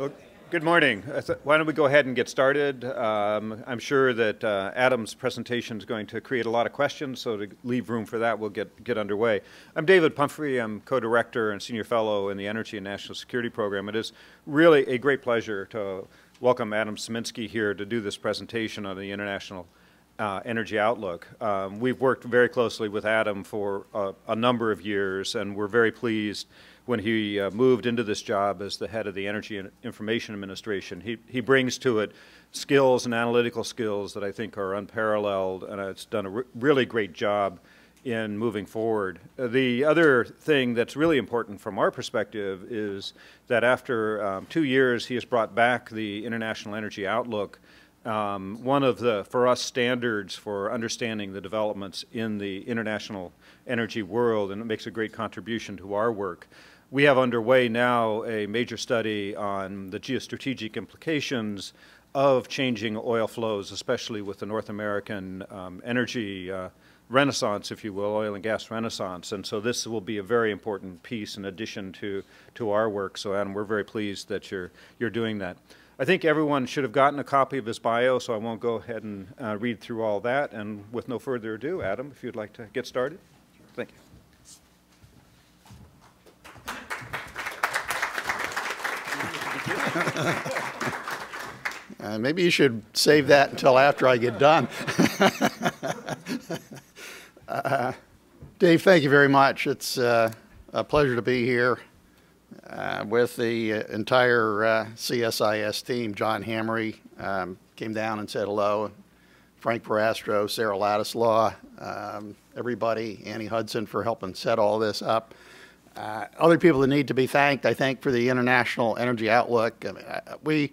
Well, good morning. Why don't we go ahead and get started? Um, I'm sure that uh, Adam's presentation is going to create a lot of questions, so to leave room for that, we'll get, get underway. I'm David Pumphrey. I'm co-director and senior fellow in the Energy and National Security Program. It is really a great pleasure to welcome Adam Sieminski here to do this presentation on the International uh, Energy Outlook. Um, we've worked very closely with Adam for a, a number of years, and we're very pleased when he uh, moved into this job as the head of the Energy Information Administration. He, he brings to it skills and analytical skills that I think are unparalleled, and it's done a re really great job in moving forward. Uh, the other thing that's really important from our perspective is that after um, two years, he has brought back the International Energy Outlook um, one of the, for us, standards for understanding the developments in the international energy world, and it makes a great contribution to our work. We have underway now a major study on the geostrategic implications of changing oil flows, especially with the North American um, energy uh, renaissance, if you will, oil and gas renaissance. And so this will be a very important piece in addition to, to our work. So Adam, we're very pleased that you're, you're doing that. I think everyone should have gotten a copy of his bio, so I won't go ahead and uh, read through all that. And with no further ado, Adam, if you'd like to get started. Thank you. uh, maybe you should save that until after I get done. uh, Dave, thank you very much. It's uh, a pleasure to be here uh, with the uh, entire uh, CSIS team. John Hamre um, came down and said hello. Frank Verrastro, Sarah Ladislaw, um, everybody, Annie Hudson for helping set all this up. Uh, other people that need to be thanked, I think, for the International Energy Outlook. I mean, we,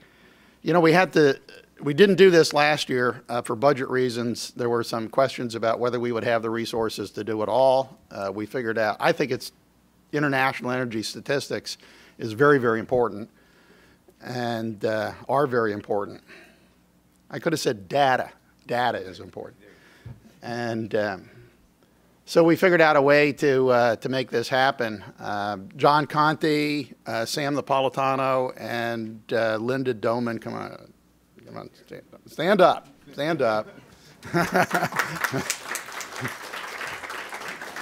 you know, we had to, we didn't do this last year uh, for budget reasons. There were some questions about whether we would have the resources to do it all. Uh, we figured out, I think it's international energy statistics is very, very important and uh, are very important. I could have said data. Data is important. And um, so we figured out a way to, uh, to make this happen. Uh, John Conti, uh, Sam Napolitano, and uh, Linda Doman, come on, come on, stand up, stand up.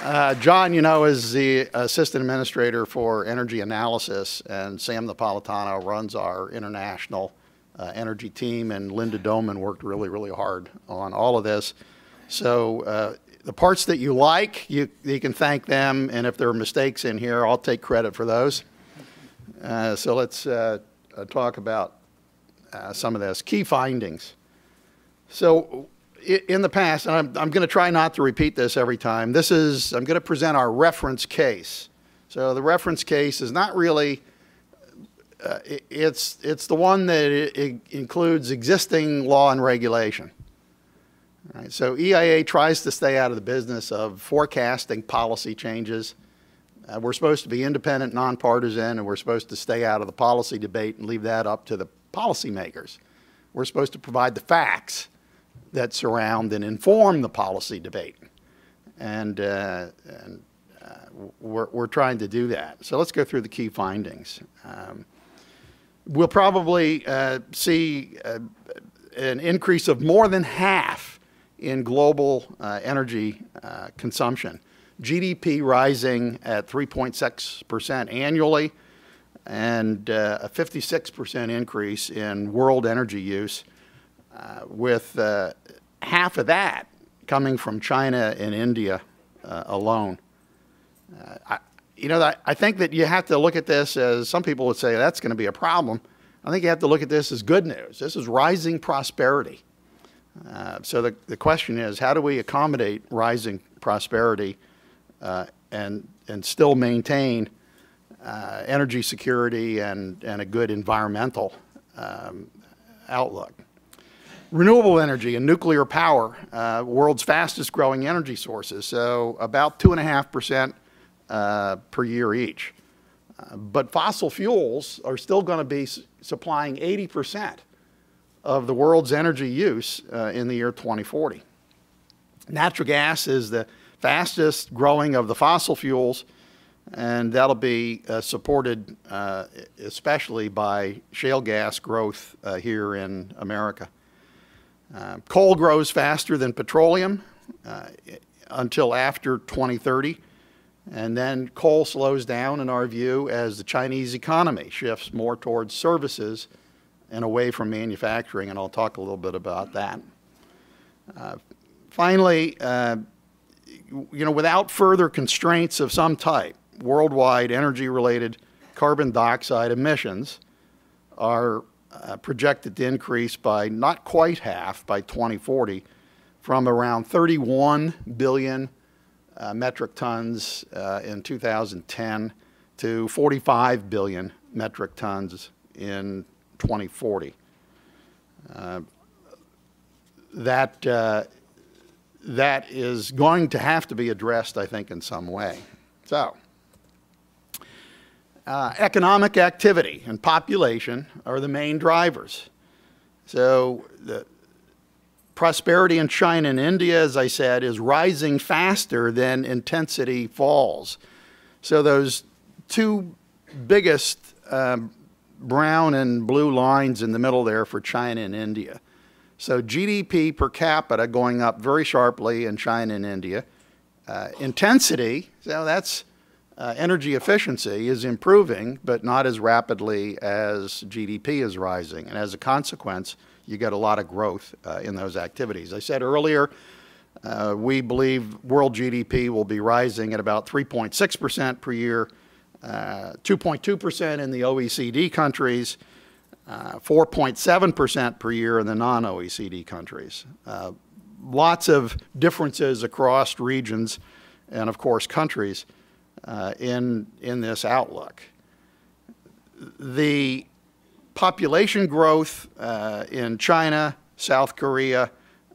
Uh, John, you know, is the assistant administrator for energy analysis, and Sam Napolitano runs our international uh, energy team, and Linda Doman worked really, really hard on all of this. So the parts that you like, you, you can thank them, and if there are mistakes in here, I'll take credit for those. Uh, so let's uh, uh, talk about uh, some of this. Key findings. So in the past, and I'm, I'm going to try not to repeat this every time, this is, I'm going to present our reference case. So the reference case is not really, uh, it, it's, it's the one that it, it includes existing law and regulation. Right, so EIA tries to stay out of the business of forecasting policy changes. Uh, we're supposed to be independent, nonpartisan, and we're supposed to stay out of the policy debate and leave that up to the policymakers. We're supposed to provide the facts that surround and inform the policy debate. And, uh, and uh, we're, we're trying to do that. So let's go through the key findings. Um, we'll probably uh, see uh, an increase of more than half in global uh, energy uh, consumption. GDP rising at 3.6% annually and uh, a 56% increase in world energy use, uh, with uh, half of that coming from China and India uh, alone. I, you know, I think that you have to look at this as some people would say that's going to be a problem. I think you have to look at this as good news. This is rising prosperity. Uh, so the, the question is, how do we accommodate rising prosperity uh, and, and still maintain uh, energy security and, and a good environmental um, outlook? Renewable energy and nuclear power, uh, world's fastest growing energy sources, so about 2.5% uh, per year each. but fossil fuels are still going to be supplying 80 percent of the world's energy use uh, in the year 2040. Natural gas is the fastest growing of the fossil fuels, and that'll be uh, supported uh, especially by shale gas growth uh, here in America. Uh, coal grows faster than petroleum uh, until after 2030, and then coal slows down, in our view, as the Chinese economy shifts more towards services and away from manufacturing, and I'll talk a little bit about that. Uh, finally, uh, you know, without further constraints of some type, worldwide energy-related carbon dioxide emissions are uh, projected to increase by not quite half by 2040 from around 31 billion uh, metric tons uh, in 2010 to 45 billion metric tons in 2040. Uh, that, uh, that is going to have to be addressed, I think, in some way. So, uh, economic activity and population are the main drivers. So the prosperity in China and India, as I said, is rising faster than intensity falls. So those two biggest um, brown and blue lines in the middle there for China and India. So GDP per capita going up very sharply in China and India. Uh, intensity, so that's uh, energy efficiency is improving, but not as rapidly as GDP is rising. And as a consequence, you get a lot of growth uh, in those activities. I said earlier, uh, we believe world GDP will be rising at about 3.6 percent per year, 2.2 uh, percent in the OECD countries, 4.7 uh, percent per year in the non-OECD countries. Uh, lots of differences across regions and, of course, countries uh, in, in this outlook. The population growth uh, in China, South Korea,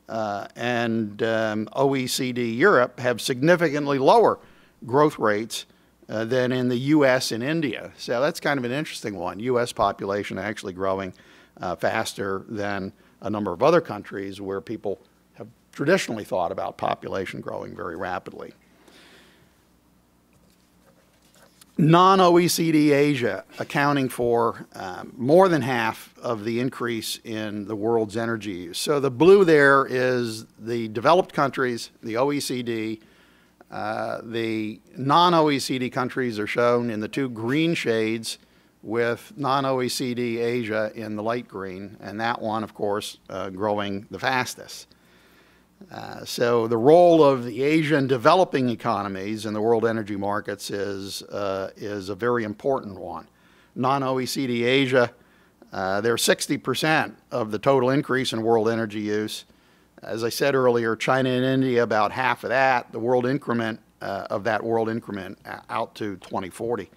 uh, and um, OECD Europe have significantly lower growth rates uh, than in the U.S. and India. So that's kind of an interesting one. U.S. population actually growing uh, faster than a number of other countries where people have traditionally thought about population growing very rapidly. non-OECD Asia accounting for um, more than half of the increase in the world's energy use. So the blue there is the developed countries, the OECD. Uh, the non-OECD countries are shown in the two green shades with non-OECD Asia in the light green, and that one, of course, uh, growing the fastest. Uh, so the role of the Asian developing economies in the world energy markets is, uh, is a very important one. Non-OECD Asia, uh, they're 60% of the total increase in world energy use. As I said earlier, China and India about half of that, the world increment uh, of that world increment out to 2040.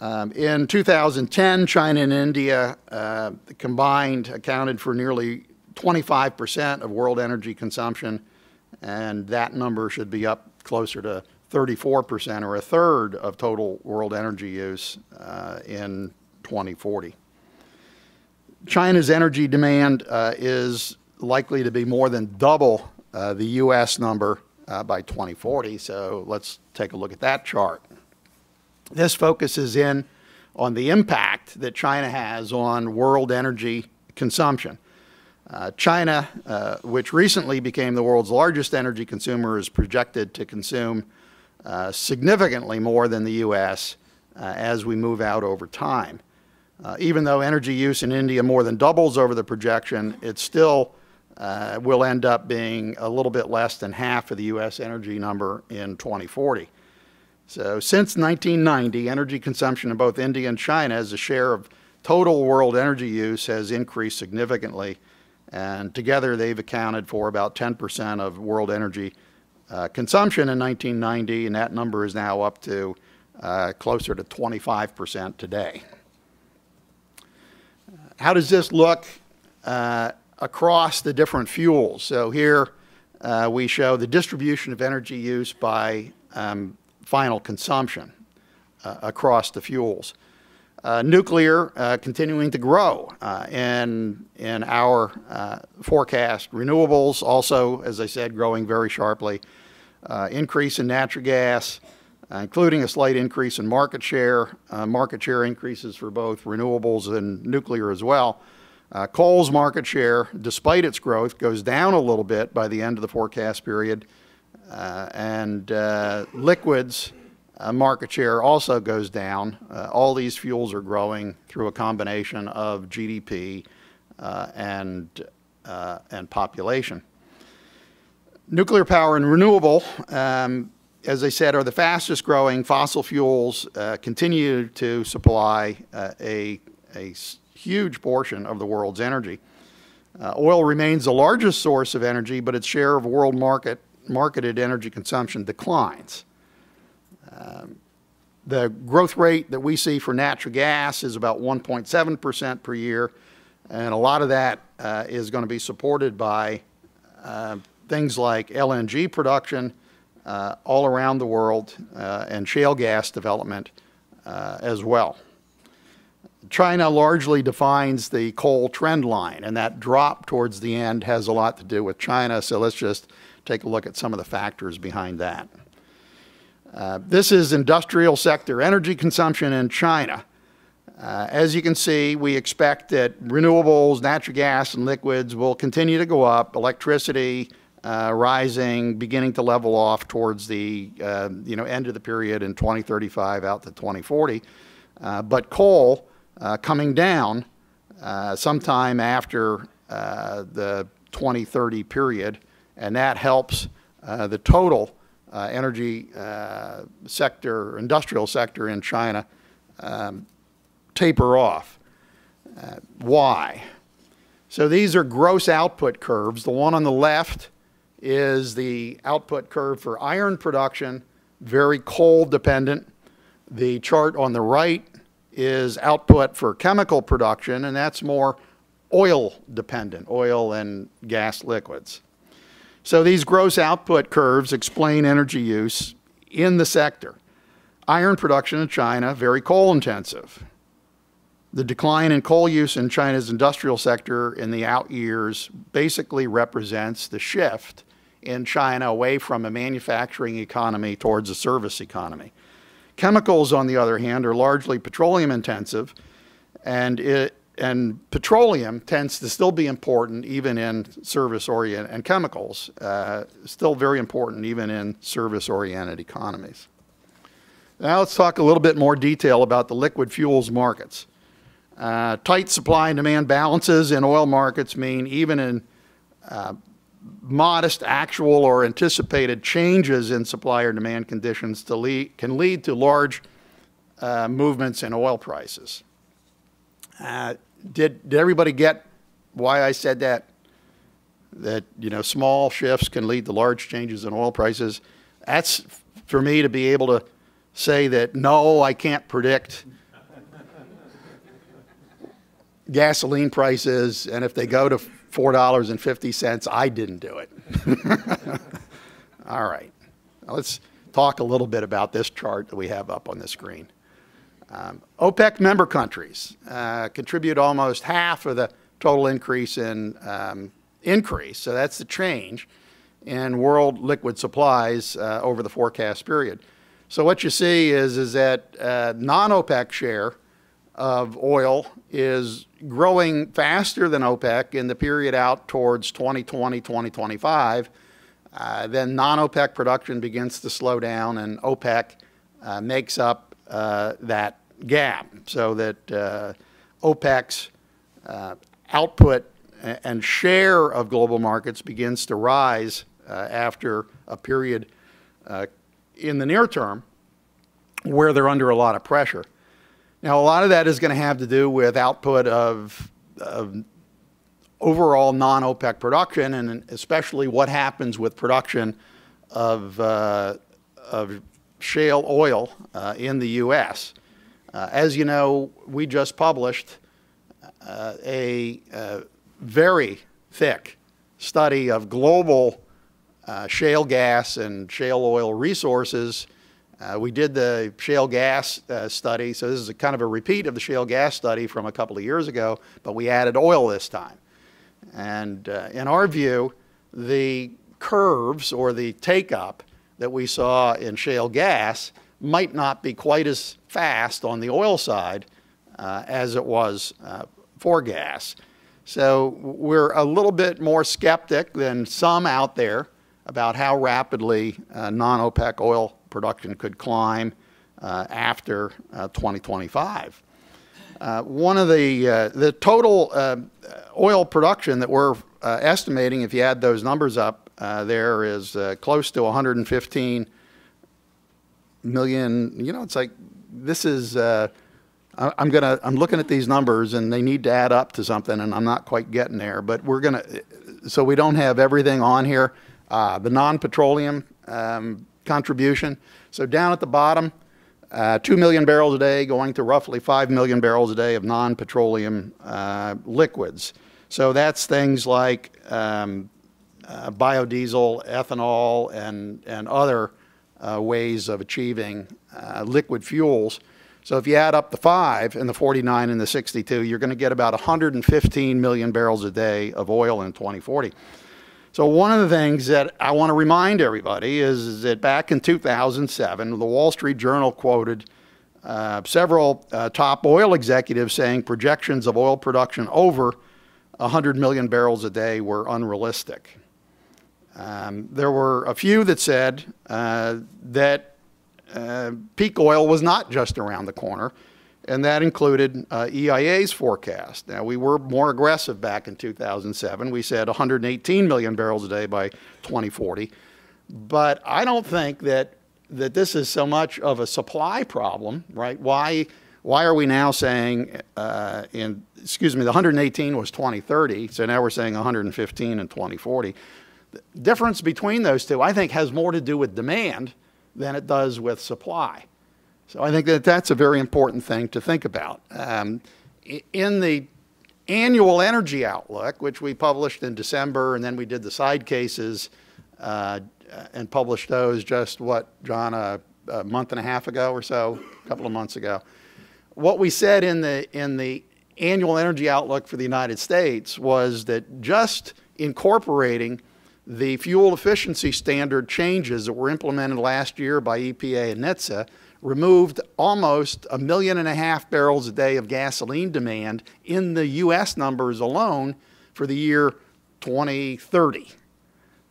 Um, in 2010, China and India uh, combined accounted for nearly 25% of world energy consumption, and that number should be up closer to 34% or a third of total world energy use uh, in 2040. China's energy demand uh, is likely to be more than double uh, the U.S. number uh, by 2040, so let's take a look at that chart. This focuses in on the impact that China has on world energy consumption. Uh, China, uh, which recently became the world's largest energy consumer, is projected to consume uh, significantly more than the U.S. Uh, as we move out over time. Even though energy use in India more than doubles over the projection, it still uh, will end up being a little bit less than half of the U.S. energy number in 2040. So since 1990, energy consumption in both India and China as a share of total world energy use has increased significantly and together they've accounted for about 10% of world energy uh, consumption in 1990, and that number is now up to uh, closer to 25% today. How does this look uh, across the different fuels? So here uh, we show the distribution of energy use by um, final consumption uh, across the fuels. Uh, nuclear uh, continuing to grow uh, in, in our uh, forecast. Renewables also, as I said, growing very sharply. Increase in natural gas, including a slight increase in market share, market share increases for both renewables and nuclear as well. Uh, coal's market share, despite its growth, goes down a little bit by the end of the forecast period, uh, and uh, liquids uh, market share also goes down. Uh, all these fuels are growing through a combination of GDP uh, and, and population. Nuclear power and renewable, um, as I said, are the fastest growing. Fossil fuels continue to supply a, a huge portion of the world's energy. oil remains the largest source of energy, but its share of world market, marketed energy consumption declines. Um, the growth rate that we see for natural gas is about 1.7% per year, and a lot of that uh, is going to be supported by uh, things like LNG production uh, all around the world uh, and shale gas development uh, as well. China largely defines the coal trend line, and that drop towards the end has a lot to do with China, so let's just take a look at some of the factors behind that. Uh, this is industrial sector energy consumption in China. Uh, as you can see, we expect that renewables, natural gas, and liquids will continue to go up, electricity uh, rising, beginning to level off towards the uh, you know, end of the period in 2035 out to 2040. Uh, but coal coming down sometime after the 2030 period, and that helps the total uh, energy uh, sector, industrial sector in China um, taper off. Uh, why? So these are gross output curves. The one on the left is the output curve for iron production, very coal dependent. The chart on the right is output for chemical production, and that's more oil dependent, oil and gas liquids. So these gross output curves explain energy use in the sector. Iron production in China, very coal intensive. The decline in coal use in China's industrial sector in the out years basically represents the shift in China away from a manufacturing economy towards a service economy. Chemicals, on the other hand, are largely petroleum intensive, and it, and petroleum tends to still be important even in service oriented and chemicals uh, still very important even in service oriented economies. Now let's talk a little bit more detail about the liquid fuels markets. Uh, tight supply and demand balances in oil markets mean even in uh, modest actual or anticipated changes in supply or demand conditions lead, can lead to large uh, movements in oil prices uh, did, did everybody get why I said that? That, you know, small shifts can lead to large changes in oil prices. That's for me to be able to say that, no, I can't predict gasoline prices, and if they go to $4.50, I didn't do it. All right. Now let's talk a little bit about this chart that we have up on the screen. Um, OPEC member countries uh, contribute almost half of the total increase in um, increase, so that's the change in world liquid supplies uh, over the forecast period. So what you see is, is that uh, non-OPEC share of oil is growing faster than OPEC in the period out towards 2020, 2025. Uh, then non-OPEC production begins to slow down and OPEC uh, makes up uh, that gap so that uh, OPEC's uh, output and share of global markets begins to rise after a period in the near term where they're under a lot of pressure. Now, a lot of that is going to have to do with output of, of overall non OPEC production, and especially what happens with production of, uh, of shale oil uh, in the U.S. Uh, as you know, we just published uh, a uh, very thick study of global uh, shale gas and shale oil resources. Uh, we did the shale gas study, so this is a kind of a repeat of the shale gas study from a couple of years ago, but we added oil this time. And in our view, the curves or the take up that we saw in shale gas might not be quite as fast on the oil side uh, as it was uh, for gas. So we're a little bit more skeptic than some out there about how rapidly uh, non-OPEC oil production could climb uh, after uh, 2025. Uh, one of the uh, the total uh, oil production that we're estimating, if you add those numbers up, there is close to 115 million. You know, it's like this is. I'm gonna. I'm looking at these numbers, and they need to add up to something, and I'm not quite getting there. But we're gonna. So we don't have everything on here. the non-petroleum um, contribution. So down at the bottom, uh, 2 million barrels a day going to roughly 5 million barrels a day of non-petroleum uh, liquids. So that's things like um, uh, biodiesel, ethanol, and, and other uh, ways of achieving uh, liquid fuels. So if you add up the 5 and the 49 and the 62, you're going to get about 115 million barrels a day of oil in 2040. So one of the things that I want to remind everybody is, is that back in 2007, the Wall Street Journal quoted uh, several uh, top oil executives saying projections of oil production over 100 million barrels a day were unrealistic. Um, there were a few that said uh, that uh, peak oil was not just around the corner, and that included uh, EIA's forecast. Now, we were more aggressive back in 2007. We said 118 million barrels a day by 2040. But I don't think that, that this is so much of a supply problem, right? Why, why are we now saying, uh, in, excuse me, the 118 was 2030, so now we're saying 115 in 2040. The difference between those two, I think, has more to do with demand than it does with supply. So I think that that's a very important thing to think about. Um, in the annual energy outlook, which we published in December, and then we did the side cases uh, and published those just what, John, a, a, month and a half ago or so, a couple of months ago. What we said in the in the annual energy outlook for the United States was that just incorporating the fuel efficiency standard changes that were implemented last year by EPA and NHTSA removed almost a million and a half barrels a day of gasoline demand in the U.S. numbers alone for the year 2030.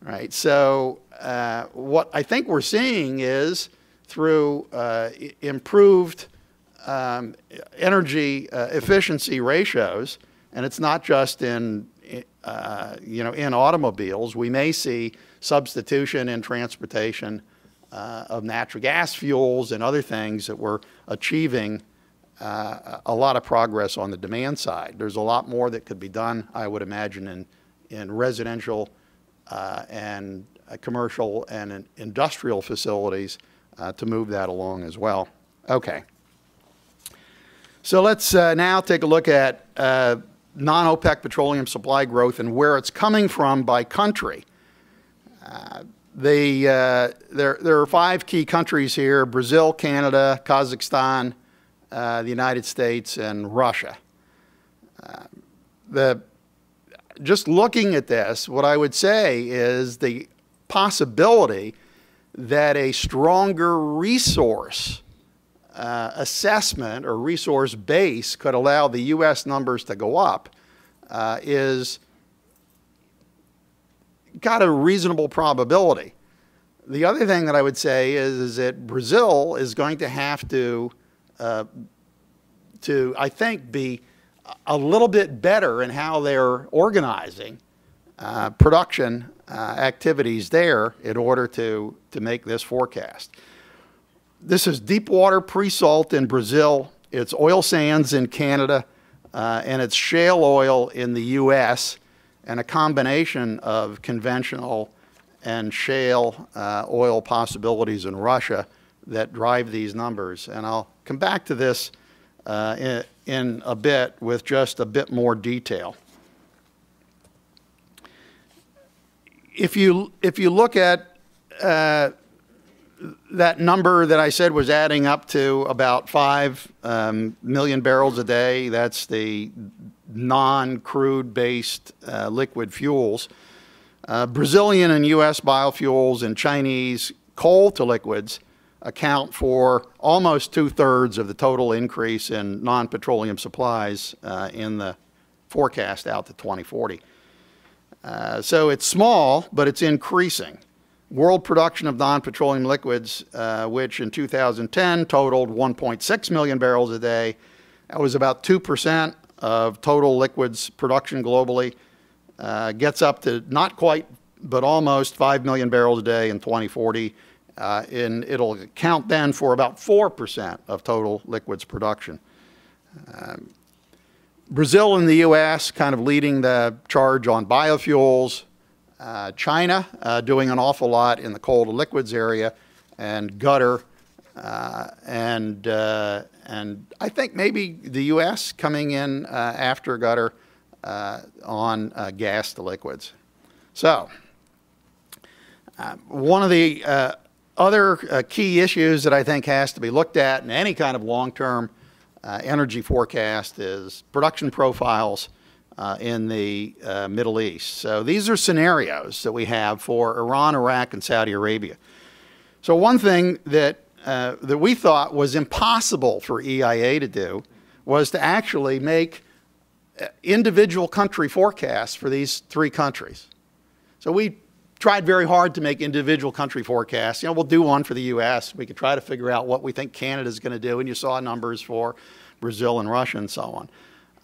Right. So uh, what I think we're seeing is through uh, improved um, energy uh, efficiency ratios, and it's not just in uh, you know in automobiles. We may see substitution in transportation uh, of natural gas fuels and other things that we're achieving uh, a lot of progress on the demand side. There's a lot more that could be done, I would imagine, in, in residential uh, and uh, commercial and industrial facilities uh, to move that along as well. Okay. So let's uh, now take a look at non-OPEC petroleum supply growth and where it's coming from by country. The, uh, there, there are five key countries here Brazil, Canada, Kazakhstan, uh, the United States, and Russia. Uh, the, just looking at this, what I would say is the possibility that a stronger resource uh, assessment or resource base could allow the U.S. numbers to go up uh, is got a reasonable probability. The other thing that I would say is, is that Brazil is going to have to, uh, to I think, be a little bit better in how they're organizing uh, production uh, activities there in order to, to make this forecast. This is deep water pre-salt in Brazil. It's oil sands in Canada, uh, and it's shale oil in the U.S and a combination of conventional and shale uh, oil possibilities in Russia that drive these numbers. And I'll come back to this uh, in, in, a bit with just a bit more detail. If you, if you look at uh, that number that I said was adding up to about 5 um, million barrels a day, that's the non-crude based uh, liquid fuels. Uh, Brazilian and U.S. biofuels and Chinese coal to liquids account for almost two-thirds of the total increase in non-petroleum supplies uh, in the forecast out to 2040. Uh, so it's small, but it's increasing. World production of non-petroleum liquids, uh, which in 2010 totaled 1.6 million barrels a day, that was about 2% of total liquids production globally, uh, gets up to not quite, but almost 5 million barrels a day in 2040. Uh, and it'll account then for about 4% of total liquids production. Um, Brazil and the U.S. kind of leading the charge on biofuels. Uh, China uh, doing an awful lot in the coal to liquids area and Qatar. Uh, and, uh, and I think maybe the U.S. coming in uh, after Qatar uh, on gas to liquids. So, one of the other uh, key issues that I think has to be looked at in any kind of long-term uh, energy forecast is production profiles uh, in the uh, Middle East. So these are scenarios that we have for Iran, Iraq, and Saudi Arabia. So one thing that, uh, that we thought was impossible for EIA to do was to actually make uh, individual country forecasts for these three countries. So we tried very hard to make individual country forecasts. You know, we'll do one for the U.S. We could try to figure out what we think Canada is going to do, and you saw numbers for Brazil and Russia and so on.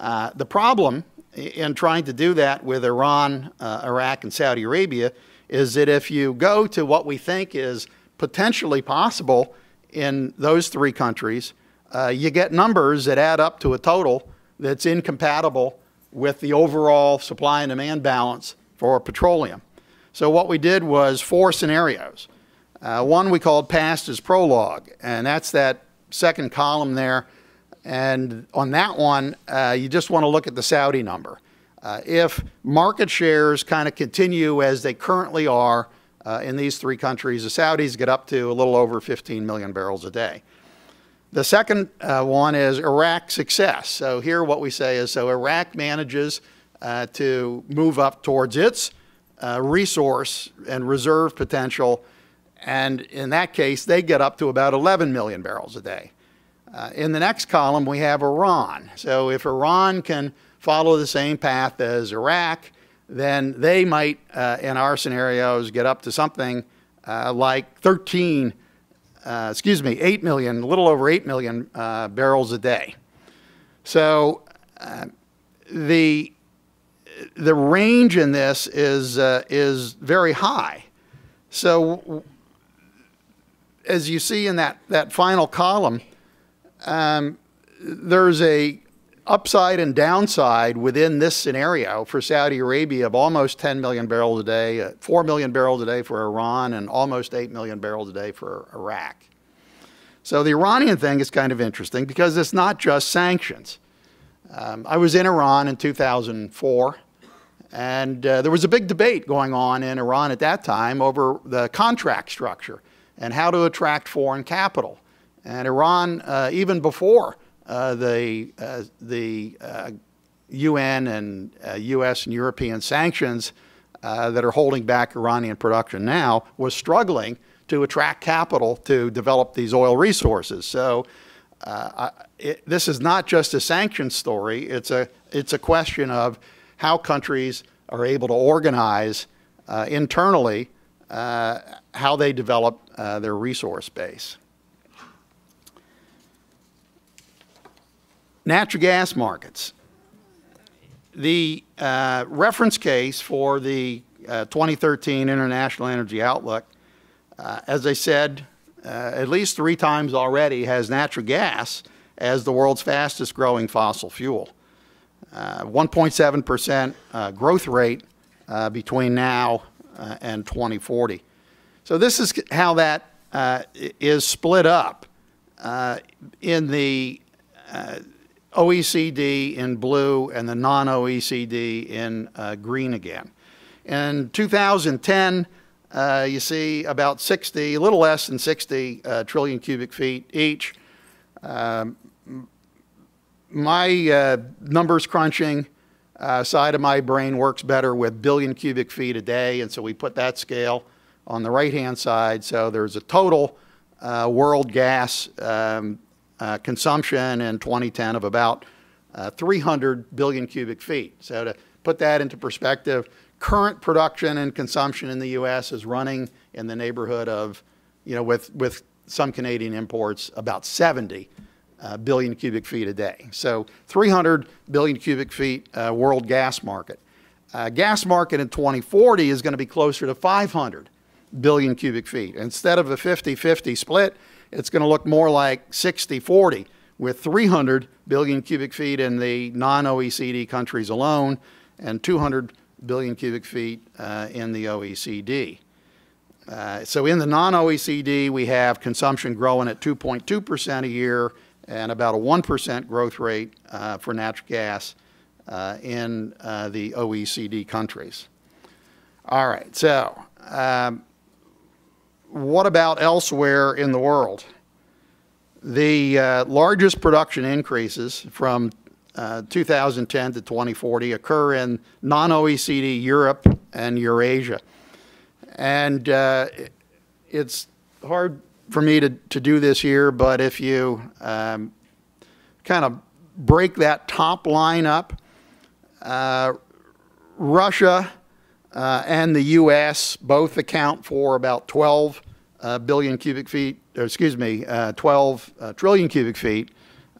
Uh, the problem in trying to do that with Iran, uh, Iraq, and Saudi Arabia is that if you go to what we think is potentially possible in those three countries, uh, you get numbers that add up to a total that's incompatible with the overall supply and demand balance for petroleum. So what we did was four scenarios. Uh, one we called past as prologue, and that's that second column there. And on that one, uh, you just want to look at the Saudi number. Uh, if market shares kind of continue as they currently are uh, in these three countries, the Saudis get up to a little over 15 million barrels a day. The second uh, one is Iraq success. So here what we say is so Iraq manages uh, to move up towards its uh, resource and reserve potential. And in that case, they get up to about 11 million barrels a day. Uh, in the next column, we have Iran. So if Iran can follow the same path as Iraq, then they might, uh, in our scenarios, get up to something uh, like 13, uh, excuse me, 8 million, a little over 8 million uh, barrels a day. So the the range in this is, uh, is very high. So as you see in that, that final column, um, there's a upside and downside within this scenario for Saudi Arabia of almost 10 million barrels a day, uh, 4 million barrels a day for Iran, and almost 8 million barrels a day for Iraq. So the Iranian thing is kind of interesting because it's not just sanctions. Um, I was in Iran in 2004, and uh, there was a big debate going on in Iran at that time over the contract structure and how to attract foreign capital. And Iran, uh, even before uh, the, uh, the UN uh, and US uh, and European sanctions that are holding back Iranian production now, was struggling to attract capital to develop these oil resources. So it, this is not just a sanctions story, it's a, it's a question of how countries are able to organize uh, internally uh, how they develop uh, their resource base. Natural gas markets. The uh, reference case for the uh, 2013 International Energy Outlook, uh, as I said, at least three times already, has natural gas as the world's fastest growing fossil fuel. 1.7% uh, uh, growth rate uh, between now and 2040. So this is how that is split up in the OECD in blue and the non-OECD in uh, green again. In 2010, uh, you see about 60, a little less than 60 uh, trillion cubic feet each. Um, my uh, numbers crunching uh, side of my brain works better with billion cubic feet a day, and so we put that scale on the right-hand side. So there's a total uh, world gas um, uh, consumption in 2010 of about uh, 300 billion cubic feet. So to put that into perspective, current production and consumption in the U.S. is running in the neighborhood of, you know, with, with some Canadian imports, about 70 uh, billion cubic feet a day. So 300 billion cubic feet uh, world gas market. Uh, gas market in 2040 is going to be closer to 500 billion cubic feet. Instead of a 50-50 split, it's going to look more like 60-40 with 300 billion cubic feet in the non-OECD countries alone and 200 billion cubic feet uh, in the OECD. Uh, so in the non-OECD, we have consumption growing at 2.2% a year and about a 1% growth rate uh, for natural gas uh, in uh, the OECD countries. All right, so um, what about elsewhere in the world? The uh, largest production increases from uh, 2010 to 2040 occur in non-OECD Europe and Eurasia. And uh, it's hard for me to, to do this here, but if you um, kind of break that top line up, uh, Russia and the U.S. both account for about 12 uh, billion cubic feet, or excuse me, uh, 12 uh, trillion cubic feet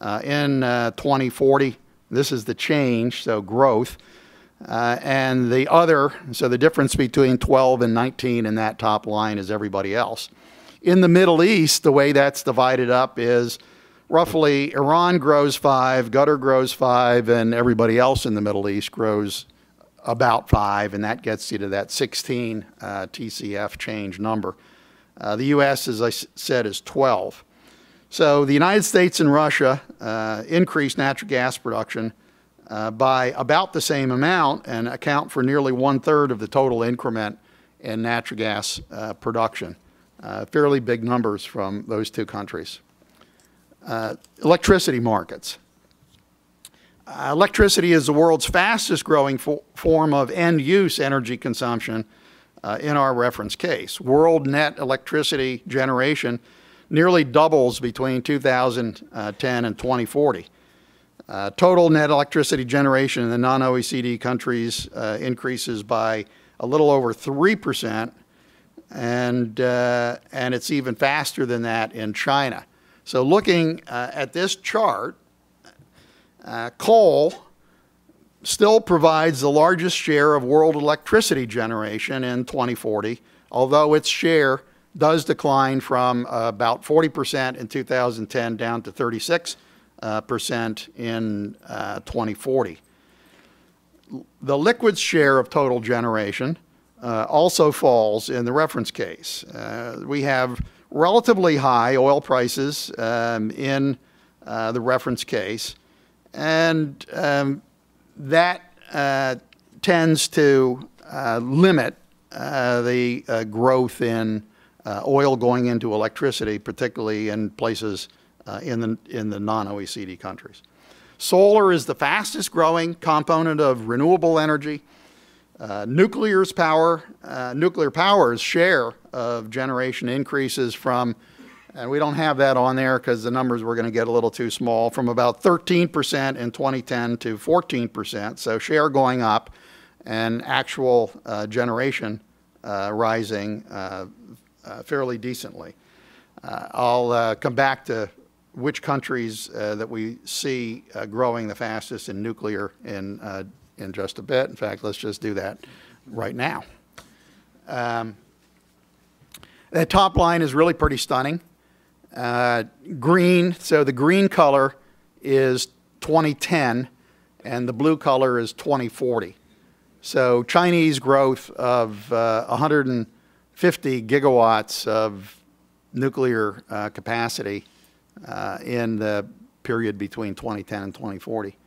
uh, in 2040. This is the change, so growth. and the other, so the difference between 12 and 19 in that top line is everybody else. In the Middle East, the way that's divided up is roughly Iran grows five, Qatar grows five, and everybody else in the Middle East grows about five, and that gets you to that 16 uh, TCF change number. Uh, the U.S., as I said, is 12. So the United States and Russia uh, increased natural gas production uh, by about the same amount and account for nearly one third of the total increment in natural gas uh, production. Uh, fairly big numbers from those two countries. Electricity markets. Uh, electricity is the world's fastest growing fo form of end use energy consumption uh, in our reference case. World net electricity generation nearly doubles between 2010 and 2040. Uh, total net electricity generation in the non-OECD countries uh, increases by a little over 3% and, uh, and it's even faster than that in China. So looking uh, at this chart, uh, coal still provides the largest share of world electricity generation in 2040, although its share does decline from uh, about 40% in 2010 down to 36% uh, in uh, 2040. The liquids share of total generation uh, also falls in the reference case. Uh, we have relatively high oil prices um, in the reference case, and um, that uh, tends to uh, limit uh, the growth in oil going into electricity, particularly in places in the, in the non-OECD countries. Solar is the fastest growing component of renewable energy. Uh, nuclear's power, uh, nuclear power's share of generation increases from, and we don't have that on there because the numbers were going to get a little too small, from about 13% in 2010 to 14%. So share going up and actual uh, generation uh, rising uh, uh, fairly decently. I'll come back to which countries that we see growing the fastest in nuclear in in just a bit. In fact, let's just do that right now. Um, that top line is really pretty stunning. Uh, green, so the green color is 2010 and the blue color is 2040. So Chinese growth of uh, 150 gigawatts of nuclear uh, capacity uh, in the period between 2010 and 2040.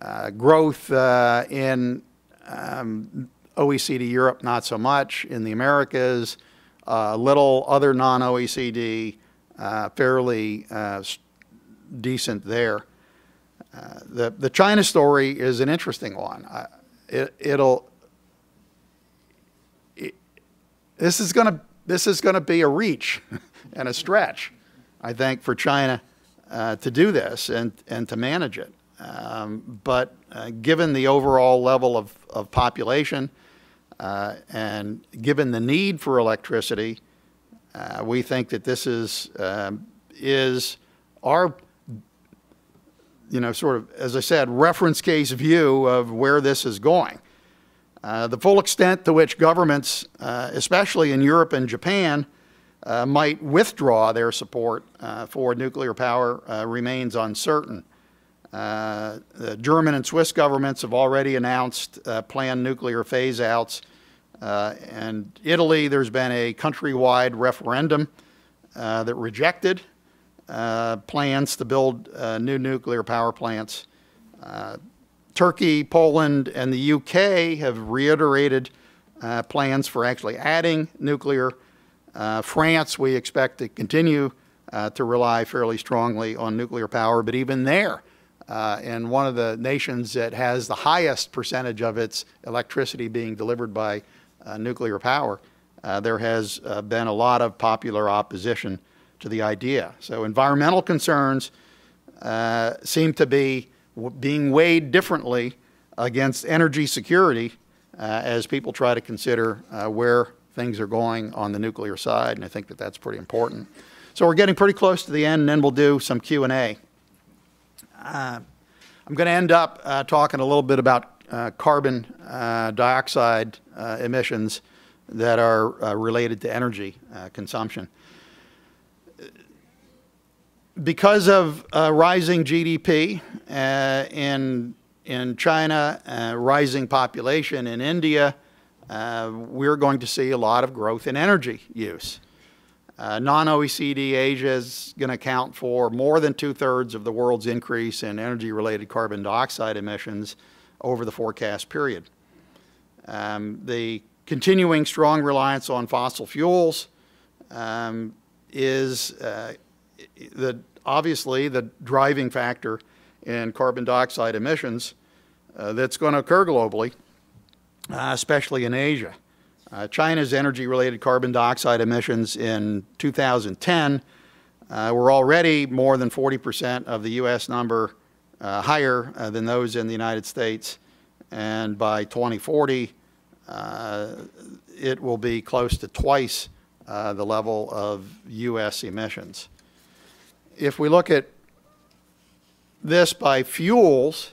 Uh, growth uh, in um, OECD Europe, not so much. In the Americas, little other non-OECD, uh, fairly uh, decent there. Uh, the, the China story is an interesting one. it, it'll, it, this is going to this is to be a reach and a stretch, I think, for China uh, to do this and, and to manage it. Um, but uh, given the overall level of, of population uh, and given the need for electricity, uh, we think that this is, um, is our, you know, sort of, as I said, reference case view of where this is going. Uh, the full extent to which governments, uh, especially in Europe and Japan, uh, might withdraw their support uh, for nuclear power uh, remains uncertain. The German and Swiss governments have already announced planned nuclear phase outs. And Italy, there's been a countrywide referendum that rejected plans to build new nuclear power plants. Turkey, Poland, and the UK have reiterated uh, plans for actually adding nuclear. Uh, France, we expect to continue uh, to rely fairly strongly on nuclear power, but even there, uh, in one of the nations that has the highest percentage of its electricity being delivered by uh, nuclear power, uh, there has been a lot of popular opposition to the idea. So environmental concerns seem to be being weighed differently against energy security uh, as people try to consider uh, where things are going on the nuclear side, and I think that that's pretty important. So we're getting pretty close to the end, and then we'll do some Q&A. Uh, I'm going to end up uh, talking a little bit about uh, carbon uh, dioxide emissions that are related to energy consumption because of uh, rising GDP uh, in, in China, uh, rising population in India, uh, we're going to see a lot of growth in energy use. Uh, non-OECD Asia is going to account for more than two-thirds of the world's increase in energy-related carbon dioxide emissions over the forecast period. Um, the continuing strong reliance on fossil fuels um, is uh, the, obviously the driving factor in carbon dioxide emissions uh, that's going to occur globally, uh, especially in Asia. Uh, China's energy-related carbon dioxide emissions in 2010 uh, were already more than 40% of the U.S. number uh, higher uh, than those in the United States. And by 2040, it will be close to twice the level of U.S. emissions if we look at this by fuels,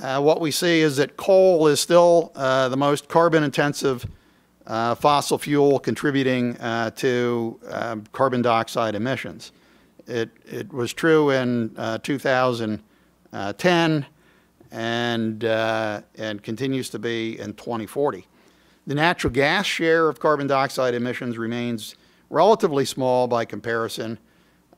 uh, what we see is that coal is still uh, the most carbon intensive uh, fossil fuel contributing uh, to um, carbon dioxide emissions. It, it was true in uh, 2010 and, uh, and continues to be in 2040. The natural gas share of carbon dioxide emissions remains relatively small by comparison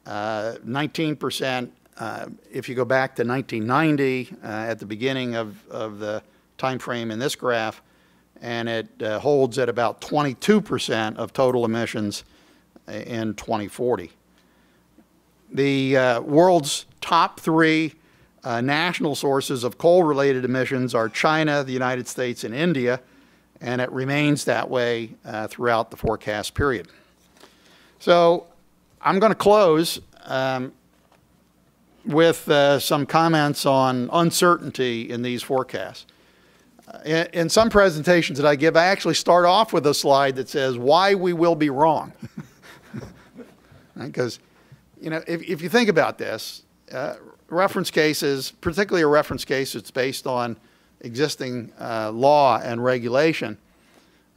19%, uh, uh, if you go back to 1990, uh, at the beginning of, of the time frame in this graph, and it uh, holds at about 22% of total emissions in 2040. The uh, world's top three uh, national sources of coal-related emissions are China, the United States, and India, and it remains that way throughout the forecast period. So I'm going to close um, with uh, some comments on uncertainty in these forecasts. Uh, in, in, some presentations that I give, I actually start off with a slide that says why we will be wrong. Because, you know, if, if you think about this, uh, reference cases, particularly a reference case that's based on existing uh, law and regulation,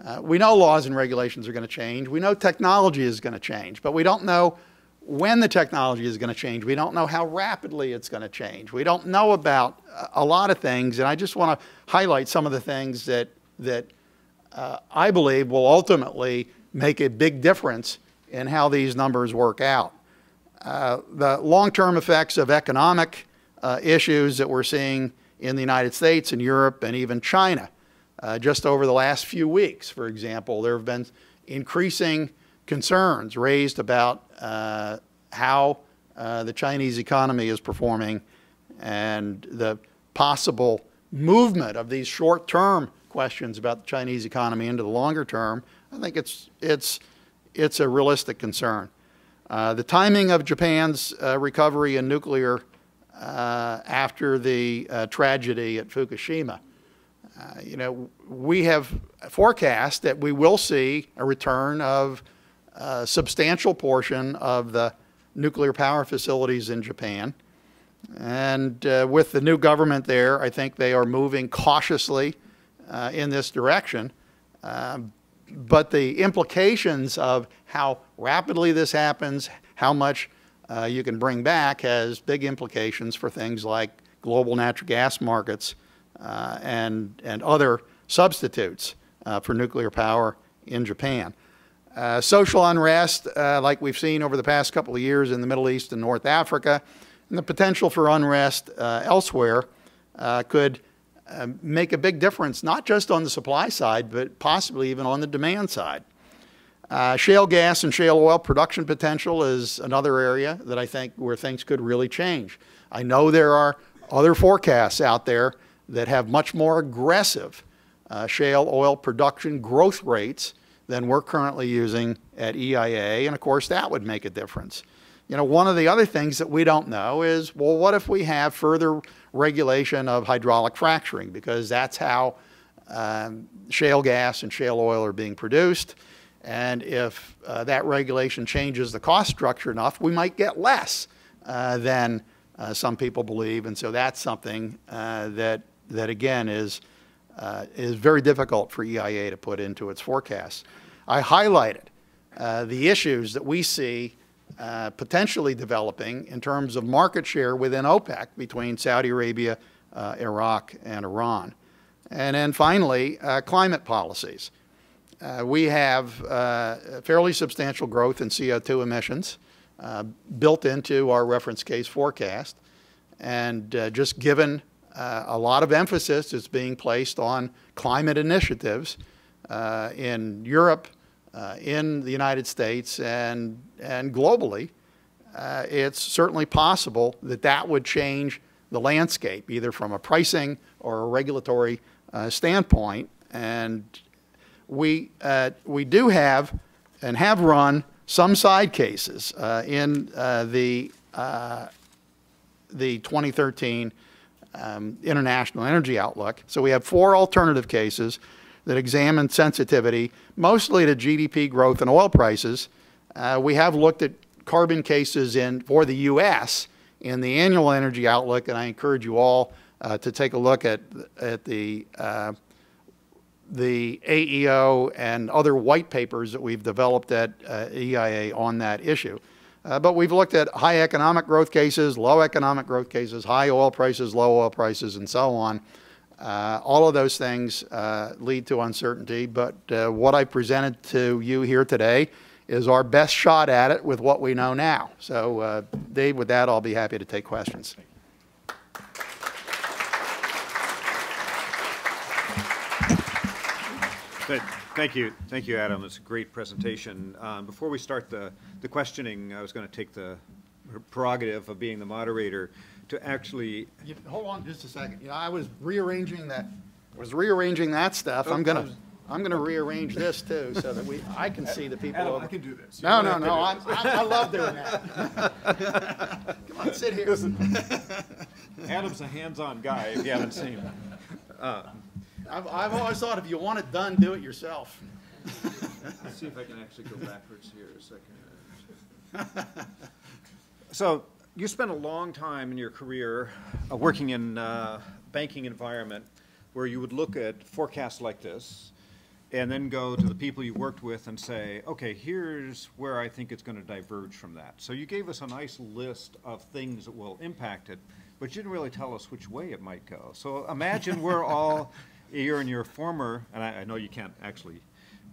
uh, we know laws and regulations are going to change. We know technology is going to change, but we don't know when the technology is going to change. We don't know how rapidly it's going to change. We don't know about a lot of things, and I just want to highlight some of the things that, that uh, I believe will ultimately make a big difference in how these numbers work out. The long-term effects of economic uh, issues that we're seeing in the United States and Europe and even China uh, just over the last few weeks, for example, there have been increasing concerns raised about uh, how uh, the Chinese economy is performing and the possible movement of these short-term questions about the Chinese economy into the longer term, I think it's, it's, it's a realistic concern. Uh, the timing of Japan's uh, recovery in nuclear uh, after the uh, tragedy at Fukushima, uh, you know, we have forecast that we will see a return of a substantial portion of the nuclear power facilities in Japan. And with the new government there, I think they are moving cautiously in this direction. But the implications of how rapidly this happens, how much uh, you can bring back, has big implications for things like global natural gas markets uh, and, and other substitutes uh, for nuclear power in Japan. Uh, social unrest, uh, like we've seen over the past couple of years in the Middle East and North Africa, and the potential for unrest uh, elsewhere could uh, make a big difference, not just on the supply side, but possibly even on the demand side. Uh, shale gas and shale oil production potential is another area that I think where things could really change. I know there are other forecasts out there that have much more aggressive uh, shale oil production growth rates than we're currently using at EIA, and of course that would make a difference. You know, one of the other things that we don't know is, well, what if we have further regulation of hydraulic fracturing? Because that's how um, shale gas and shale oil are being produced. And if uh, that regulation changes the cost structure enough, we might get less uh, than uh, some people believe. And so that's something uh, that, that again, is, uh, is very difficult for EIA to put into its forecasts. I highlighted uh, the issues that we see uh, potentially developing in terms of market share within OPEC between Saudi Arabia, uh, Iraq, and Iran. And then finally, uh, climate policies. Uh, we have uh, fairly substantial growth in CO2 emissions built into our reference case forecast. And just given a lot of emphasis is being placed on climate initiatives in Europe, uh, in the United States and, and globally, uh, it's certainly possible that that would change the landscape, either from a pricing or a regulatory uh, standpoint. And we, uh, we do have and have run some side cases uh, in uh, the, the 2013 um, International Energy Outlook. So we have four alternative cases that examine sensitivity mostly to GDP growth and oil prices. Uh, we have looked at carbon cases in for the U.S. in the annual energy outlook, and I encourage you all uh, to take a look at at the uh, the AEO and other white papers that we've developed at uh, EIA on that issue. Uh, but we've looked at high economic growth cases, low economic growth cases, high oil prices, low oil prices, and so on. Uh, all of those things uh, lead to uncertainty, but uh, what I presented to you here today is our best shot at it with what we know now. So, uh, Dave, with that, I'll be happy to take questions. Thank you. Thank you, Adam. It's a great presentation. Um, before we start the, the questioning, I was going to take the prerogative of being the moderator to actually, You- Hold on just a second. You know, I was rearranging that, was rearranging that stuff. I'm gonna, I'm gonna rearrange this too, so that we, I can see the people Adam, over. I can do this. No, no, no, I'm- I, I love doing that. Come on, sit here. Adam's a hands-on guy, if you haven't seen him. Uh, I've, I've always thought if you want it done, do it yourself. Let's see if I can actually go backwards here a second. So, you spent a long time in your career uh, working in uh, banking environment where you would look at forecasts like this and then go to the people you worked with and say, okay, here's where I think it's going to diverge from that. So you gave us a nice list of things that will impact it, but you didn't really tell us which way it might go. So imagine we're all, you're in your former, and I, I know you can't actually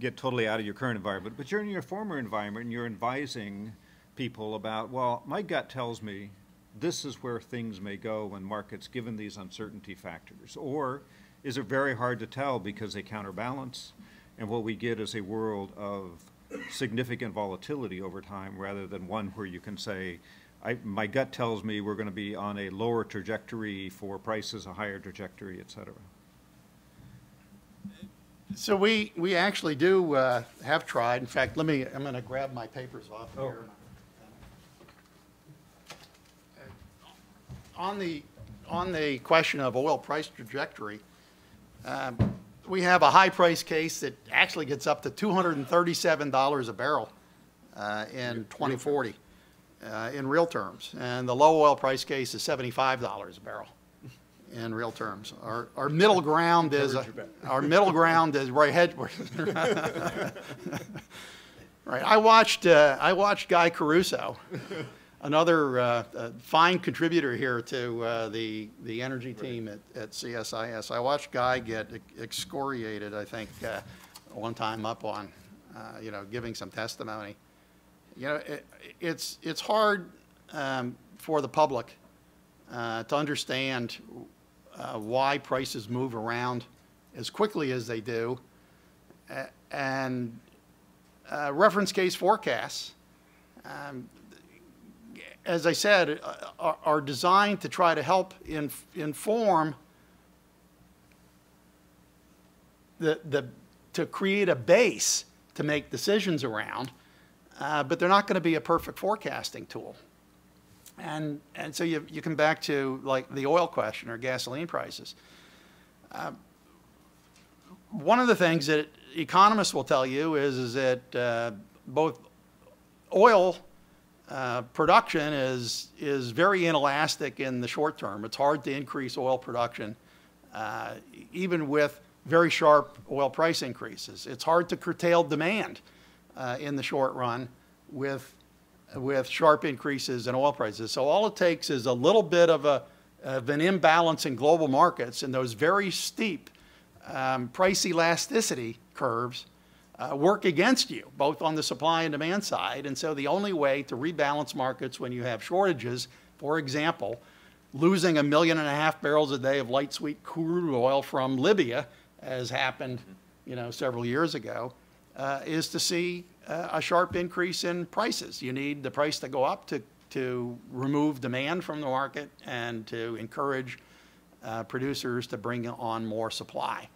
get totally out of your current environment, but you're in your former environment and you're advising people about, well, my gut tells me this is where things may go when markets, given these uncertainty factors? Or is it very hard to tell because they counterbalance? And what we get is a world of significant volatility over time rather than one where you can say, I, my gut tells me we're going to be on a lower trajectory for prices, a higher trajectory, et cetera. So we, we actually do uh, have tried, in fact, let me, I'm going to grab my papers off here. On the, on the question of oil price trajectory, um, we have a high price case that actually gets up to $237 a barrel uh, in 2040 uh, in real terms. And the low oil price case is $75 a barrel in real terms. Our, our middle ground is, a- our middle ground is right head. Right, I watched, uh, I watched Guy Caruso, another, uh, uh, fine contributor here to, uh, the, the energy team at, at CSIS. I watched Guy get excoriated, I think, uh, one time up on, uh, you know, giving some testimony. You know, it, it's, it's hard, um, for the public, uh, to understand uh, why prices move around as quickly as they do. And uh, reference case forecasts, um, as I said, uh, are, are designed to try to help in, inform the, the, to create a base to make decisions around, uh, but they're not going to be a perfect forecasting tool. And, and so you, you come back to like the oil question or gasoline prices. Uh, One of the things that economists will tell you is, is that uh, both oil uh, production is, is very inelastic in the short term. It's hard to increase oil production, uh, even with very sharp oil price increases. It's hard to curtail demand uh, in the short run with, with sharp increases in oil prices. So all it takes is a little bit of, a, of an imbalance in global markets and those very steep um, price elasticity curves uh, work against you, both on the supply and demand side. And so the only way to rebalance markets when you have shortages, for example, losing a million and a half barrels a day of light sweet crude oil from Libya, as happened, you know, several years ago, uh, is to see uh, a sharp increase in prices. You need the price to go up to, to remove demand from the market and to encourage uh, producers to bring on more supply.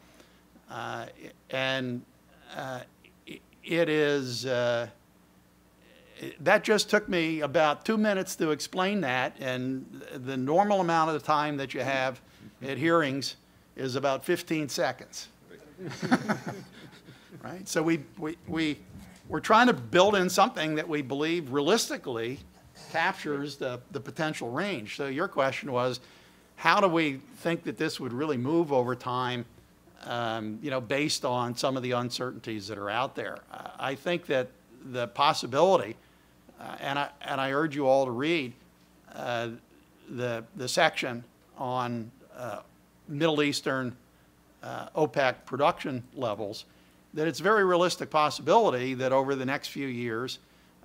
Uh, And uh, it is, uh, that just took me about two minutes to explain that, and the normal amount of time that you have at hearings is about 15 seconds. Right? So we, we, we, we're trying to build in something that we believe realistically captures the, the potential range. So your question was, how do we think that this would really move over time, um, you know, based on some of the uncertainties that are out there? I think that the possibility, uh, and I, and I urge you all to read uh, the, the section on uh, Middle Eastern uh, OPEC production levels, that it's a very realistic possibility that over the next few years,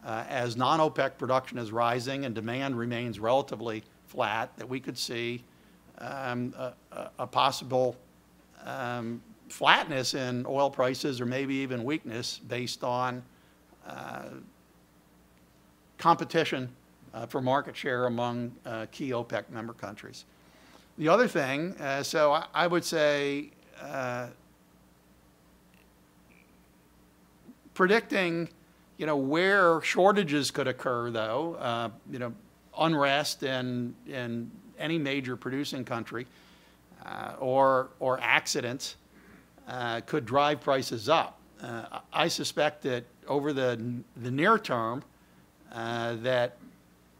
uh, as non-OPEC production is rising and demand remains relatively flat, that we could see um, a- a possible um, flatness in oil prices or maybe even weakness based on uh, competition uh, for market share among uh, key OPEC member countries. The other thing, uh, so I, I would say, uh, predicting, you know, where shortages could occur, though, uh, you know, unrest in, in any major producing country, uh, or, or accidents uh, could drive prices up. Uh, I suspect that over the, the near term, uh, that,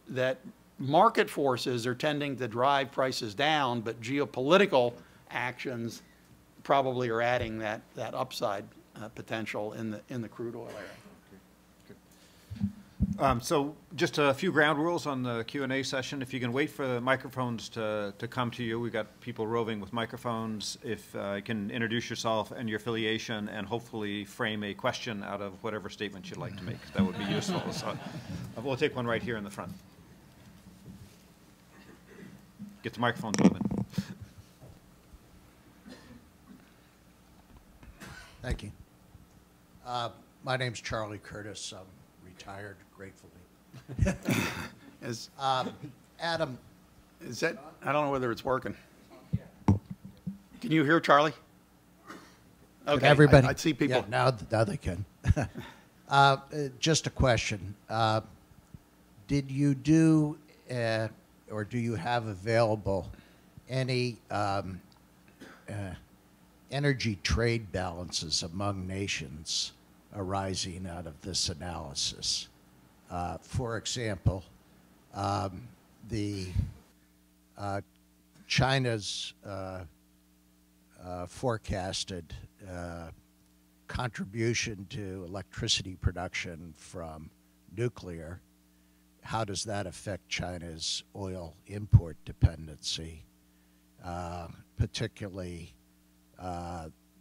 that market forces are tending to drive prices down, but geopolitical actions probably are adding that, that upside uh, potential in the, in the crude oil area. Um, So just a few ground rules on the Q and A session. If you can wait for the microphones to, to come to you, we've got people roving with microphones. If uh, you can introduce yourself and your affiliation and hopefully frame a question out of whatever statement you'd like to make, that would be useful. So uh, we'll take one right here in the front. Get the microphones moving. Thank you. Uh, My name's Charlie Curtis. I'm retired gratefully. Is, Um, Adam, is that, I don't know whether it's working. Can you hear Charlie? Okay, I- everybody? I see people- Yeah, now, now they can. uh, uh, just a question. Uh, did you do, uh, or do you have available any um, uh, energy trade balances among nations arising out of this analysis? Uh, for example, um, the uh, China's uh, uh, forecasted uh, contribution to electricity production from nuclear. How does that affect China's oil import dependency? Particularly,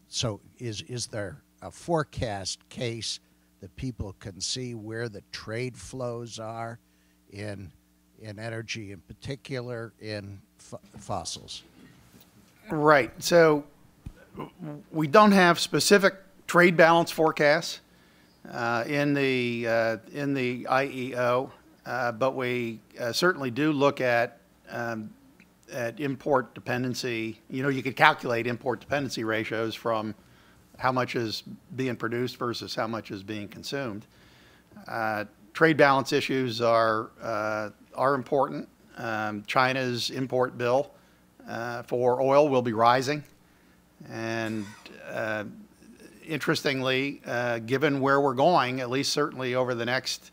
so is, is there a forecast case that people can see where the trade flows are in, in energy, in particular in fo- fossils? Right. So we don't have specific trade balance forecasts uh, in the uh, in the IEO, uh, but we uh, certainly do look at um, at import dependency. You know, you could calculate import dependency ratios from how much is being produced versus how much is being consumed. Uh, trade balance issues are uh, are important. Um, China's import bill uh, for oil will be rising, and uh, interestingly, uh, given where we're going, at least certainly over the next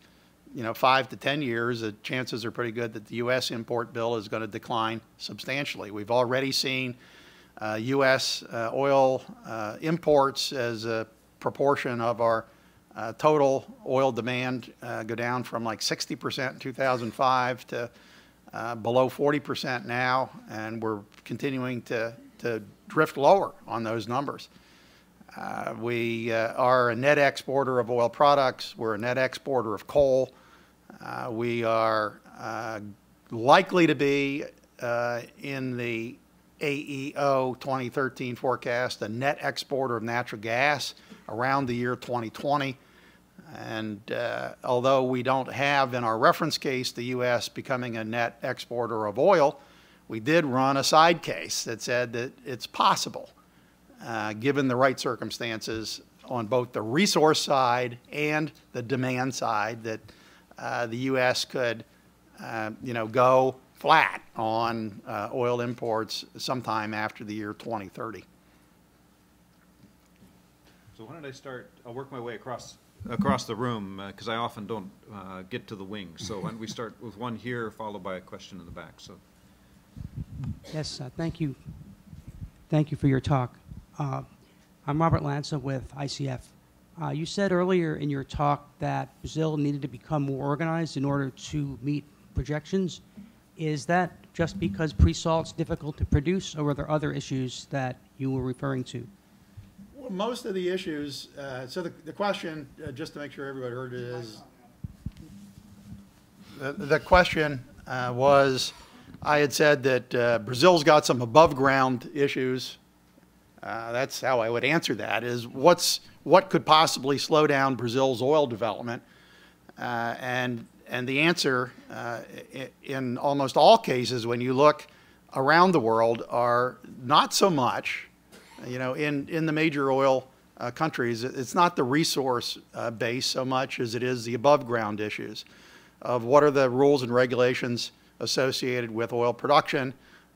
you know five to ten years, the chances are pretty good that the U.S. import bill is going to decline substantially. We've already seen uh, U.S. Uh, oil uh, imports as a proportion of our uh, total oil demand uh, go down from like 60% in 2005 to below 40% now, and we're continuing to, to drift lower on those numbers. Uh, we uh, are a net exporter of oil products. We're a net exporter of coal. Uh, we are likely to be in the AEO 2013 forecast a net exporter of natural gas around the year 2020. And uh, although we don't have in our reference case the U.S. becoming a net exporter of oil, we did run a side case that said that it's possible, uh, given the right circumstances on both the resource side and the demand side, that uh, the U.S. could, uh, you know, go flat on uh, oil imports sometime after the year 2030. So why don't I start, I'll work my way across, across the room, because I often don't uh, get to the wings. So why don't we start with one here, followed by a question in the back, so. Yes, uh, thank you. Thank you for your talk. Uh, I'm Robert Lanza with ICF. Uh, you said earlier in your talk that Brazil needed to become more organized in order to meet projections. Is that just because pre-salt's difficult to produce, or were there other issues that you were referring to? Well, most of the issues, uh, so the, the question, uh, just to make sure everybody heard it, is the, the question uh, was, I had said that uh, Brazil's got some above-ground issues. Uh, that's how I would answer that, is what's, what could possibly slow down Brazil's oil development? Uh, and, and the answer, uh, in almost all cases, when you look around the world, are not so much. You know, in, in the major oil uh, countries, it's not the resource uh, base so much as it is the above ground issues of what are the rules and regulations associated with oil production,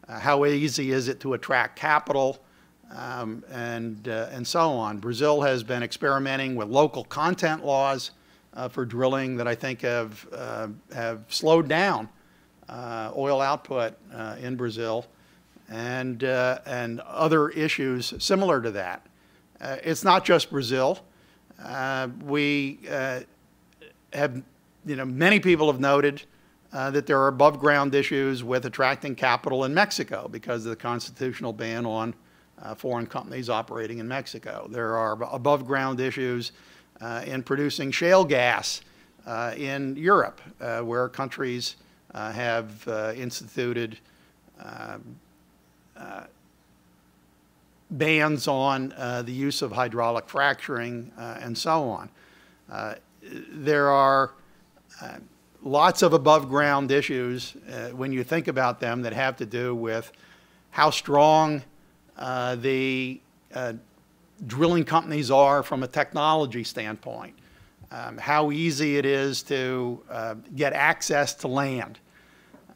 uh, how easy is it to attract capital, um, and, uh, and so on. Brazil has been experimenting with local content laws uh, for drilling that I think have, uh, have slowed down uh, oil output uh, in Brazil and, uh, and other issues similar to that. It's not just Brazil. We have, you know, many people have noted uh, that there are above ground issues with attracting capital in Mexico because of the constitutional ban on uh, foreign companies operating in Mexico. There are above ground issues in producing shale gas uh, in Europe, uh, where countries uh, have uh, instituted uh, bans on uh, the use of hydraulic fracturing uh, and so on. Uh, there are uh, lots of above ground issues uh, when you think about them that have to do with how strong uh, the uh, drilling companies are from a technology standpoint, um, how easy it is to uh, get access to land,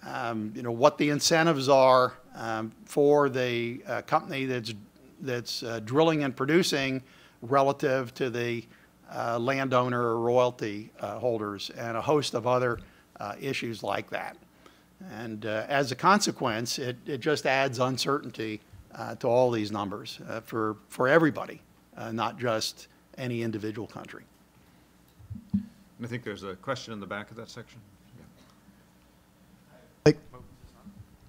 um, you know, what the incentives are um, for the uh, company that's, that's uh, drilling and producing relative to the uh, landowner or royalty uh, holders, and a host of other uh, issues like that. And as a consequence, it, it just adds uncertainty uh, to all these numbers uh, for, for everybody, uh, not just any individual country. And I think there's a question in the back of that section. Yeah. Blake,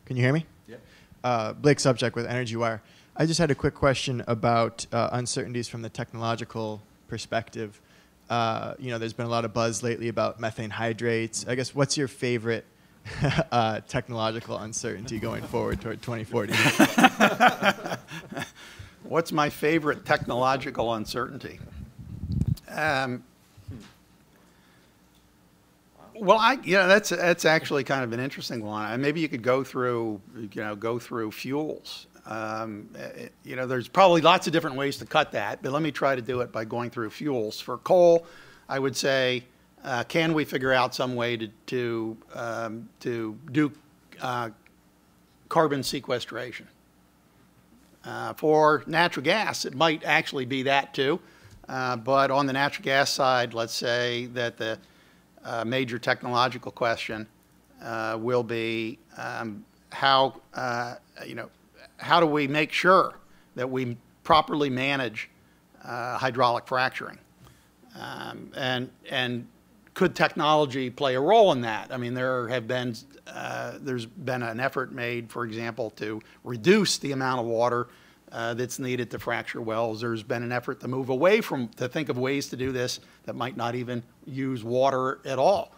can you hear me? Yeah. Uh, Blake Sobczak with Energy Wire. I just had a quick question about uh, uncertainties from the technological perspective. Uh, you know, there's been a lot of buzz lately about methane hydrates. I guess what's your favorite uh, technological uncertainty going forward toward 2040? What's my favorite technological uncertainty? Um, well, I, you know, that's, that's actually kind of an interesting one. And Maybe you could go through, you know, go through fuels. Um, eh, you know, there's probably lots of different ways to cut that, but let me try to do it by going through fuels. For coal, I would say, uh, can we figure out some way to, to, um, to do uh, carbon sequestration? Uh, For natural gas, it might actually be that too. Uh, But on the natural gas side, let's say that the uh, major technological question uh, will be um, how, you know, how do we make sure that we properly manage hydraulic fracturing? Um, And, and could technology play a role in that? I mean, there have been, uh, there's been an effort made, for example, to reduce the amount of water uh, that's needed to fracture wells. There's been an effort to move away from, to think of ways to do this that might not even use water at all.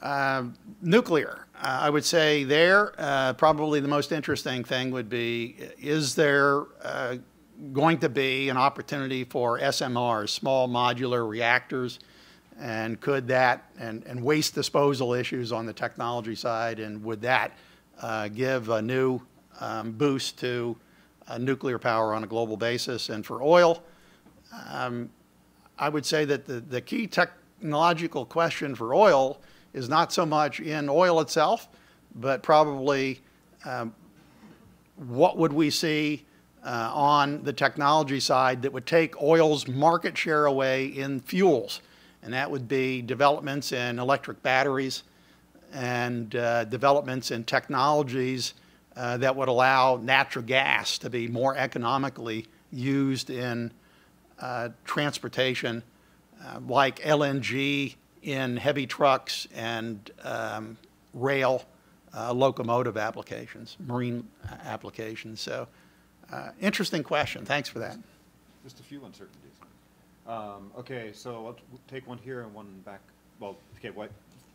Um, Nuclear, uh, I would say there, uh, probably the most interesting thing would be, is there uh, going to be an opportunity for SMRs, small modular reactors? And could that, and, and waste disposal issues on the technology side, and would that uh, give a new um, boost to uh, nuclear power on a global basis? And for oil, um, I would say that the, the key technological question for oil is not so much in oil itself, but probably um, what would we see uh, on the technology side that would take oil's market share away in fuels? And that would be developments in electric batteries and uh, developments in technologies uh, that would allow natural gas to be more economically used in uh, transportation, uh, like LNG in heavy trucks and um, rail uh, locomotive applications, marine applications. So, uh, interesting question. Thanks for that. Just a few uncertainties. Um, Okay, so I'll w- take one here and one back, well, okay, what,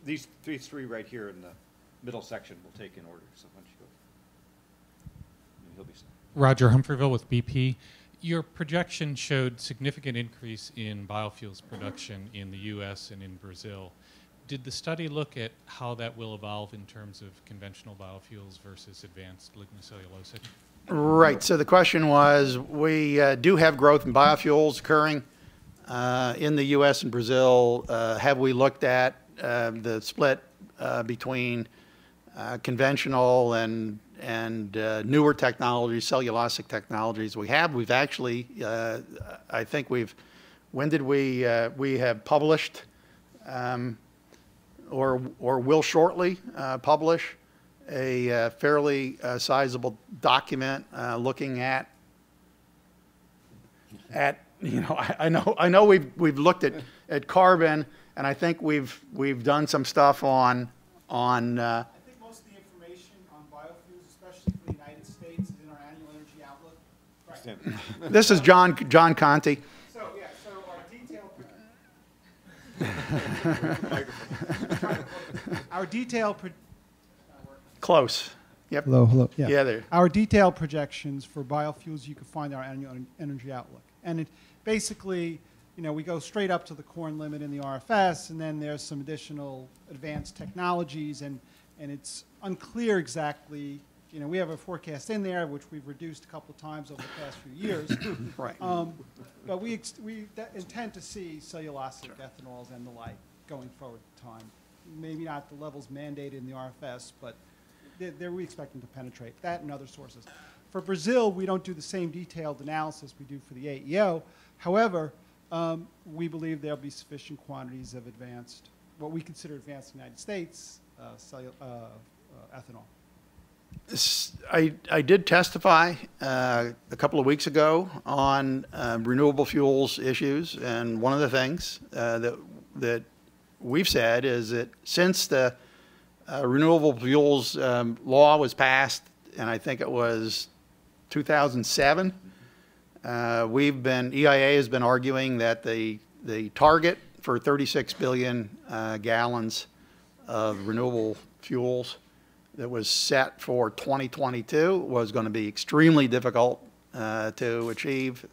these, these three right here in the middle section we'll take in order, so why don't you go? He'll be, s- Roger Humphreyville with BP. Your projection showed significant increase in biofuels production in the U.S. and in Brazil. Did the study look at how that will evolve in terms of conventional biofuels versus advanced lignocellulosic? Right. So the question was, we uh, do have growth in biofuels occurring uh, in the U.S. and Brazil. Uh, Have we looked at uh, the split uh, between uh, conventional and, and uh, newer technologies, cellulosic technologies? We have. We've actually, I think we've, when did we, we have published um, or, or will shortly publish a fairly sizable document looking at, at, you know, I, I know, I know we've, we've looked at, at carbon, and I think we've, we've done some stuff on, on, uh, I think most of the information on biofuels, especially for the United States, is in our annual energy outlook. Right. this is John, John Conti. So, yeah, so our detailed, our detailed, pro- Close. Yep. hello, hello, Yeah, yeah, there. Our detailed projections for biofuels, you can find in our annual energy outlook. And it basically, you know, we go straight up to the corn limit in the RFS, and then there's some additional advanced technologies, and, and it's unclear exactly, You know, we have a forecast in there, which we've reduced a couple of times over the past few years. Right. Um, But we, we that- intend to see cellulosic ethanols and the like going forward in time. Maybe not the levels mandated in the RFS, but they're, they're we expecting to penetrate that and other sources. For Brazil, we don't do the same detailed analysis we do for the AEO. However, um, we believe there'll be sufficient quantities of advanced, what we consider advanced in the United States, uh, uh, uh, ethanol. I did testify uh, a couple of weeks ago on uh, renewable fuels issues, and one of the things uh, that that we've said is that since the uh, renewable fuels um, law was passed, and I think it was 2007, uh, we've been EIA has been arguing that the the target for 36 billion uh, gallons of renewable fuels that was set for 2022 was going to be extremely difficult uh, to achieve.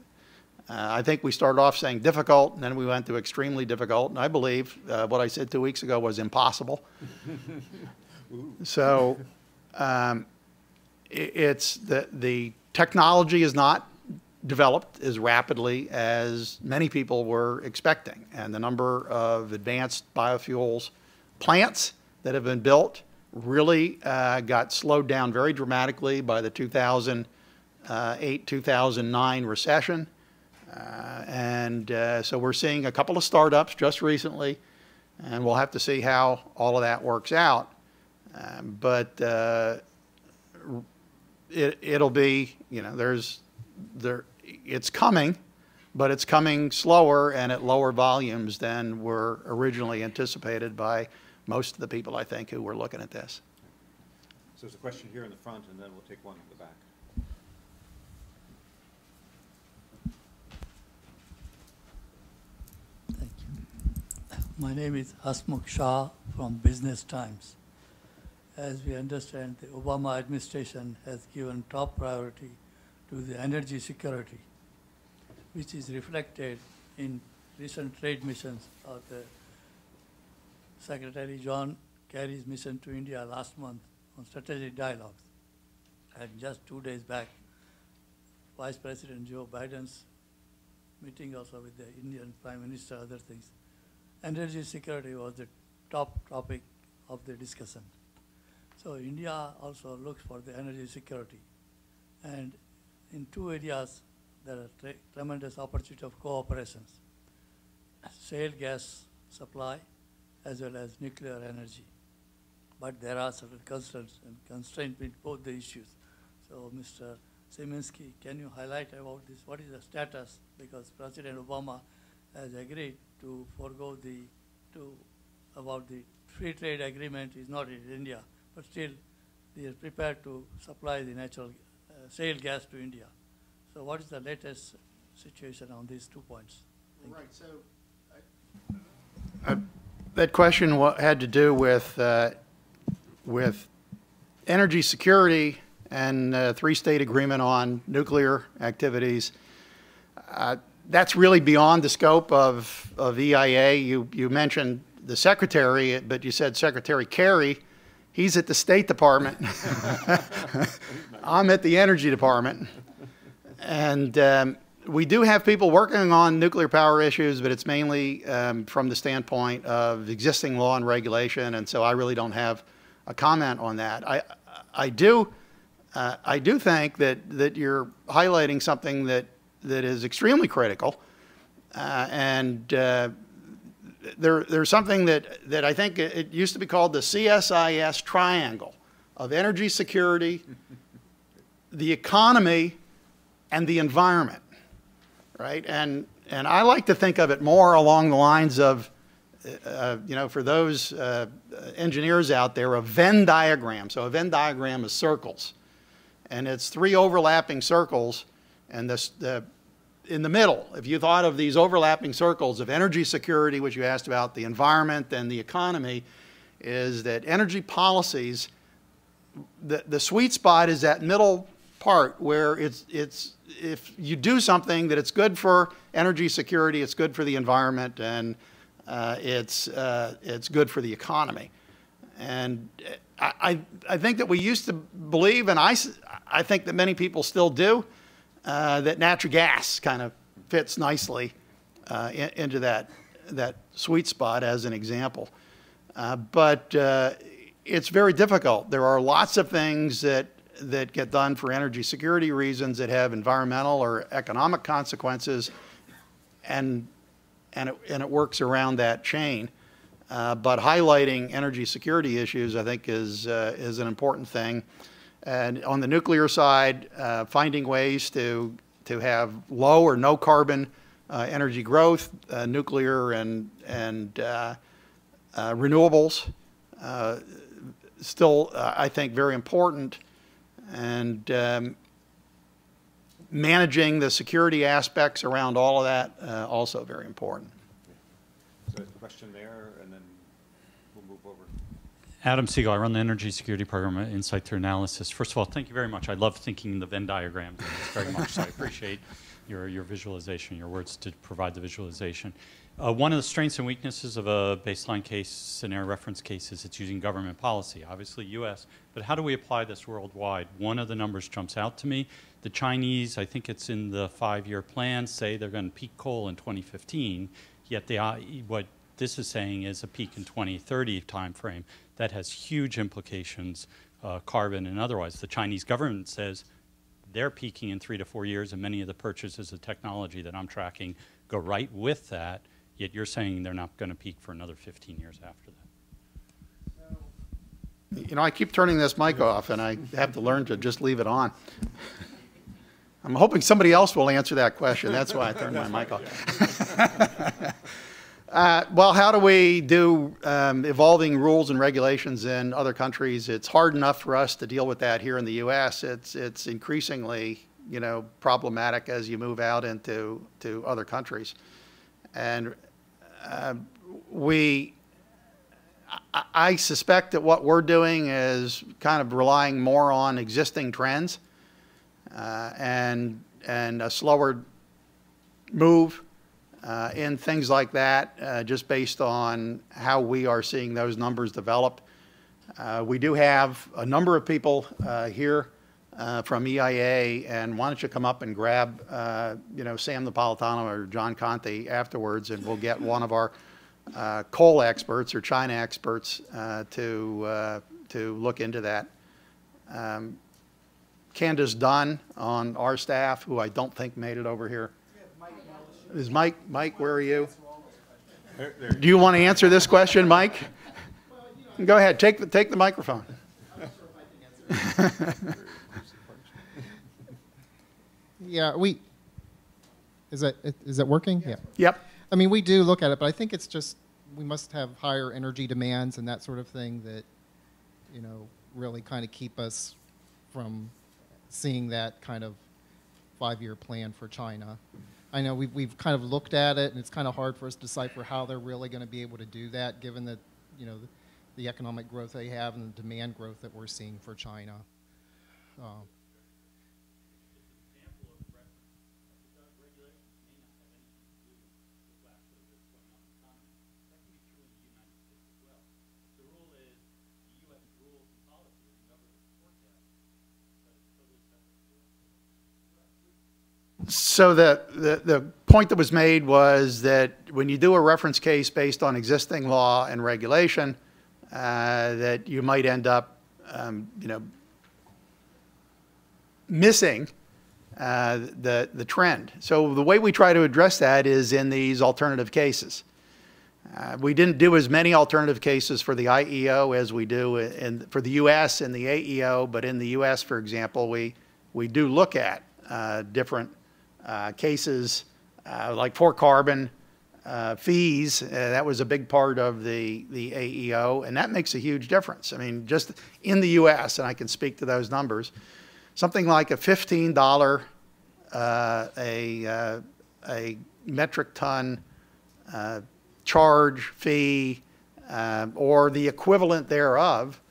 Uh, I think we started off saying difficult, and then we went to extremely difficult, and I believe uh, what I said two weeks ago was impossible. so um, i it's the, the technology is not developed as rapidly as many people were expecting, and the number of advanced biofuels plants that have been built really uh, got slowed down very dramatically by the 2008 2009 recession. Uh, and uh, so we're seeing a couple of startups just recently, and we'll have to see how all of that works out. Um, but uh, it, it'll be, you know, there's, there, it's coming, but it's coming slower and at lower volumes than were originally anticipated by most of the people, I think, who were looking at this. So there's a question here in the front, and then we'll take one in the back. Thank you. My name is Hasmukh Shah from Business Times. As we understand, the Obama administration has given top priority to the energy security, which is reflected in recent trade missions of the Secretary John Kerry's mission to India last month on strategic dialogues. And just two days back, Vice President Joe Biden's meeting also with the Indian Prime Minister, other things. Energy security was the top topic of the discussion. So India also looks for the energy security. And in two areas, there are tremendous opportunity of cooperations. Shale gas supply as well as nuclear energy. But there are certain concerns and constraints with both the issues. So Mr. Sieminski, can you highlight about this? What is the status? Because President Obama has agreed to forego the, to, about the free trade agreement is not in India, but still they are prepared to supply the natural shale gas to India. So what is the latest situation on these two points? Thank you. Right, so. That question had to do with, uh, with energy security and uh, three-state agreement on nuclear activities. Uh, That's really beyond the scope of, of EIA. You, you mentioned the secretary, but you said Secretary Kerry. He's at the State Department. I'm at the Energy Department. And um, we do have people working on nuclear power issues, but it's mainly um, from the standpoint of existing law and regulation, and so I really don't have a comment on that. I, I do, uh, I do think that, that you're highlighting something that, that is extremely critical, uh, and uh, there, there's something that, that I think it used to be called the CSIS triangle of energy security, the economy, and the environment, right? And, and I like to think of it more along the lines of, uh, you know, for those uh, engineers out there, a Venn diagram. So a Venn diagram is circles. And it's three overlapping circles, and this, the, in the middle, if you thought of these overlapping circles of energy security, which you asked about, the environment and the economy, is that energy policies, the, the sweet spot is that middle part where it's, it's, if you do something that it's good for energy security, it's good for the environment, and uh, it's, uh, it's good for the economy. And I, I I think that we used to believe, and I, I think that many people still do, uh, that natural gas kind of fits nicely uh, in- into that, that sweet spot as an example. Uh, But uh, it's very difficult. There are lots of things that, that get done for energy security reasons that have environmental or economic consequences, and, and it, and it works around that chain. Uh, But highlighting energy security issues, I think, is, is an important thing. And on the nuclear side, uh, finding ways to, to have low or no carbon uh, energy growth, uh, nuclear and, and uh, uh, renewables, uh, still, I think, very important. And um, managing the security aspects around all of that, also very important. So question there, and then we'll move over. Adam Siegel, I run the Energy Security Program at Insight Through Analysis. First of all, thank you very much. I love thinking in the Venn diagram very much, so I appreciate your, your visualization, your words to provide the visualization. Uh, one of the strengths and weaknesses of a baseline case, scenario reference case, is it's using government policy, obviously US, but how do we apply this worldwide? One of the numbers jumps out to me. The Chinese, I think it's in the five-year plan, say they're going to peak coal in 2015, yet they, uh, what this is saying is a peak in 2030 timeframe that has huge implications, uh, carbon and otherwise. The Chinese government says they're peaking in three to four years, and many of the purchases of technology that I'm tracking go right with that. Yet you're saying they're not going to peak for another 15 years after that. You know, I keep turning this mic off, and I have to learn to just leave it on. I'm hoping somebody else will answer that question. That's why I turned my mic off. Uh, Well, how do we do um, evolving rules and regulations in other countries? It's hard enough for us to deal with that here in the U.S. It's, it's increasingly, you know, problematic as you move out into, to other countries. And uh, we, I- suspect that what we're doing is kind of relying more on existing trends uh, and, and a slower move uh, in things like that, uh, just based on how we are seeing those numbers develop. Uh, We do have a number of people uh, here uh, from EIA, and why don't you come up and grab, uh, you know, Sam Napolitano or John Conti afterwards, and we'll get one of our coal experts or China experts to, to look into that. Um, Candace Dunn on our staff, who I don't think made it over here. Is Mike, Mike, where are you? Do you want to answer this question, Mike? Go ahead, take, the take the microphone. Yeah, we, is that, is that working? Yeah. Yep, I mean, we do look at it, but I think it's just, we must have higher energy demands and that sort of thing that, you know, really kind of keep us from seeing that kind of five-year plan for China. I know we've, we've kind of looked at it, and it's kind of hard for us to decipher how they're really going to be able to do that, given that, you know, the, the economic growth they have and the demand growth that we're seeing for China. Um, so the, the, the point that was made was that when you do a reference case based on existing law and regulation, uh, that you might end up, um, you know, missing uh, the, the trend. So the way we try to address that is in these alternative cases. Uh, we didn't do as many alternative cases for the IEO as we do in, for the U.S. and the AEO, but in the U.S., for example, we, we do look at uh, different cases uh, like for carbon uh, fees. Uh, that was a big part of the, the AEO, and that makes a huge difference. I mean, just in the U.S., and I can speak to those numbers, something like a $15 uh, a, uh, a metric ton uh, charge fee uh, or the equivalent thereof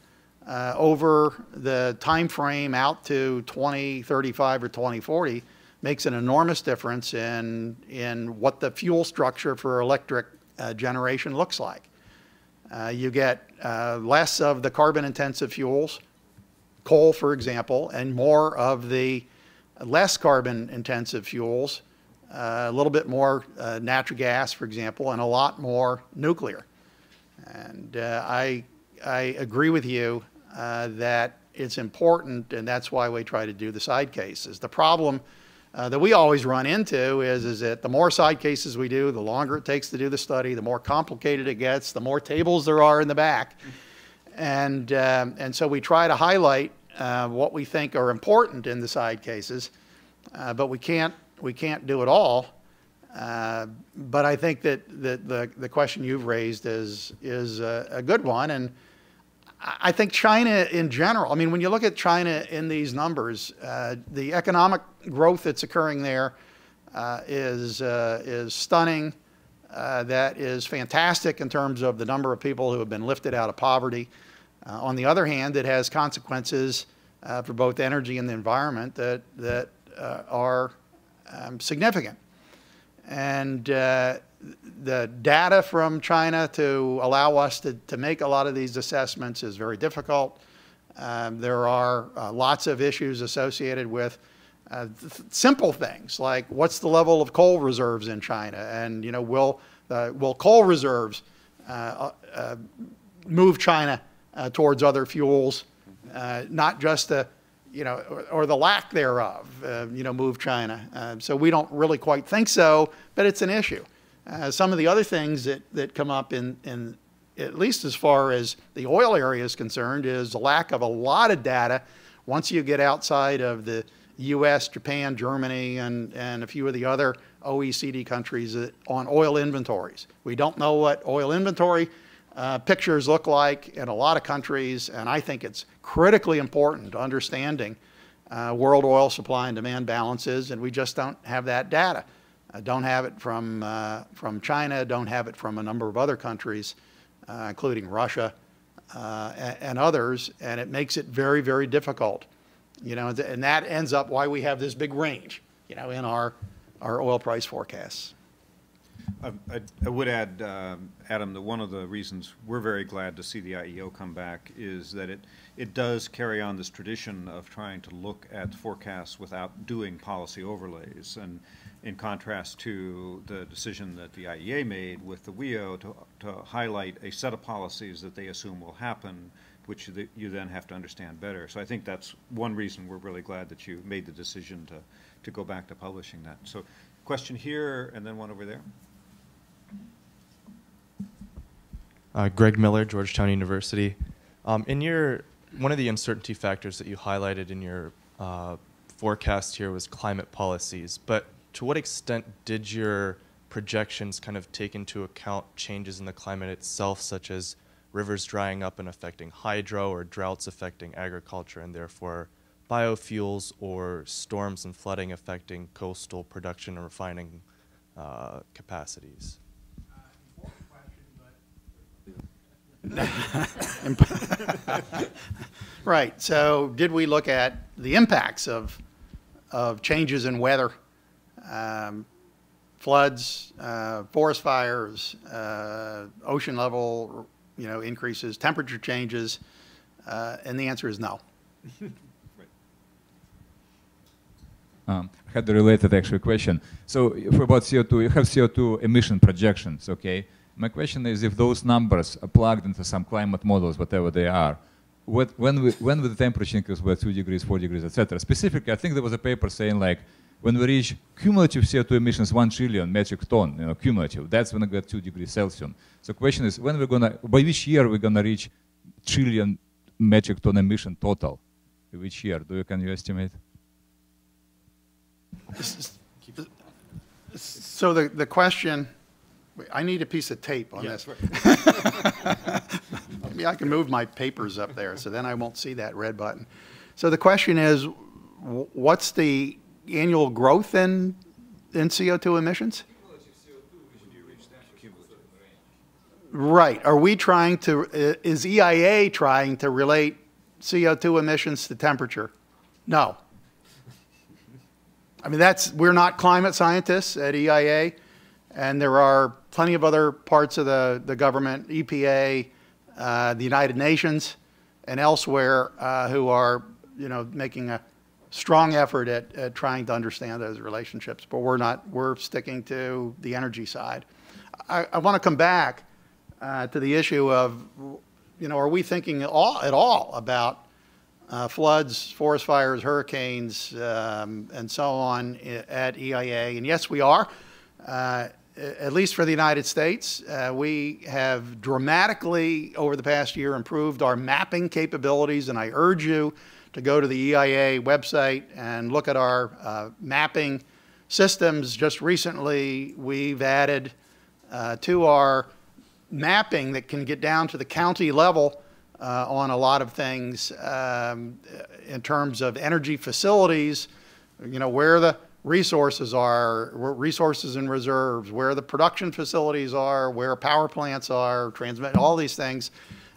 uh, over the time frame out to 2035 or 2040 makes an enormous difference in, in what the fuel structure for electric uh, generation looks like. Uh, you get uh, less of the carbon intensive fuels, coal, for example, and more of the less carbon intensive fuels, uh, a little bit more uh, natural gas, for example, and a lot more nuclear. And uh, I, I agree with you that it's important, and that's why we try to do the side cases. The problem uh, that we always run into is, is that the more side cases we do, the longer it takes to do the study, the more complicated it gets, the more tables there are in the back. And, um, and so we try to highlight uh, what we think are important in the side cases, uh, but we can't, we can't do it all. Uh, but I think that, that the, the question you've raised is, is a, a good one. And I think China in general, I mean, when you look at China in these numbers, uh, the economic growth that's occurring there uh, is uh, is stunning. Uh, that is fantastic in terms of the number of people who have been lifted out of poverty. Uh, on the other hand, it has consequences uh, for both energy and the environment that, that are um, significant. And the data from China to allow us to, to make a lot of these assessments is very difficult. Um, there are uh, lots of issues associated with uh, th- simple things like what's the level of coal reserves in China, and you know will uh, will coal reserves uh, uh, move China uh, towards other fuels, not just the you know or, or the lack thereof, you know, move China. So we don't really quite think so, but it's an issue. Uh, some of the other things that, that come up in, in at least as far as the oil area is concerned, is the lack of a lot of data once you get outside of the US, Japan, Germany, and, and a few of the other OECD countries that- on oil inventories. We don't know what oil inventory uh, pictures look like in a lot of countries, and I think it's critically important to understanding uh, world oil supply and demand balances, and we just don't have that data. I don't have it from, uh, from China, don't have it from a number of other countries, uh, including Russia uh, and, and others, and it makes it very, very difficult. You know, and that ends up why we have this big range, you know, in our, our oil price forecasts. I- I I would add, um, Adam, that one of the reasons we're very glad to see the IEO come back is that it, it does carry on this tradition of trying to look at forecasts without doing policy overlays. And in contrast to the decision that the IEA made with the WEO to, to highlight a set of policies that they assume will happen, which you you then have to understand better. So I think that's one reason we're really glad that you made the decision to, to go back to publishing that. So question here, and then one over there. Uh, Greg Miller, Georgetown University. Um, in your one of the uncertainty factors that you highlighted in your uh, forecast here was climate policies. But to what extent did your projections kind of take into account changes in the climate itself, such as rivers drying up and affecting hydro, or droughts affecting agriculture, and therefore biofuels, or storms and flooding affecting coastal production and refining uh, capacities? Right. So did we look at the impacts of, of changes in weather, um, floods, uh, forest fires, uh, ocean level, you know, increases, temperature changes? Uh, and the answer is no. Um, I had a related actually question. So for about CO2, you have CO2 emission projections, okay? My question is if those numbers are plugged into some climate models, whatever they are, what, when, we, when will the temperature increase by 2 degrees, 4 degrees, etc.? Specifically, I think there was a paper saying like, when we reach cumulative CO2 emissions 1 trillion metric ton, you know, cumulative, that's when we get 2 degrees Celsius. So the question is, when we're gonna, by which year we're gonna reach trillion metric ton emission total? Which year? Do you, can you estimate? So the, the question, wait, I need a piece of tape on this. Maybe I can move my papers up there, so then I won't see that red button. So the question is, what's the annual growth in, in CO2 emissions? Right. Are we trying to, is EIA trying to relate CO2 emissions to temperature? No. I mean, that's, we're not climate scientists at EIA, and there are plenty of other parts of the, the government, EPA, uh, the United Nations, and elsewhere uh, who are, you know, making a strong effort at, at trying to understand those relationships. But we're not, we're sticking to the energy side. I, I want to come back uh, to the issue of, you know, are we thinking all, at all about uh, floods, forest fires, hurricanes, um, and so on at EIA? And yes, we are. Uh, at least for the United States, uh, we have dramatically over the past year improved our mapping capabilities, and I urge you to go to the EIA website and look at our uh, mapping systems. Just recently, we've added uh, to our mapping that can get down to the county level uh, on a lot of things um, in terms of energy facilities, you know, where the resources are, resources and reserves, where the production facilities are, where power plants are, transmit, all these things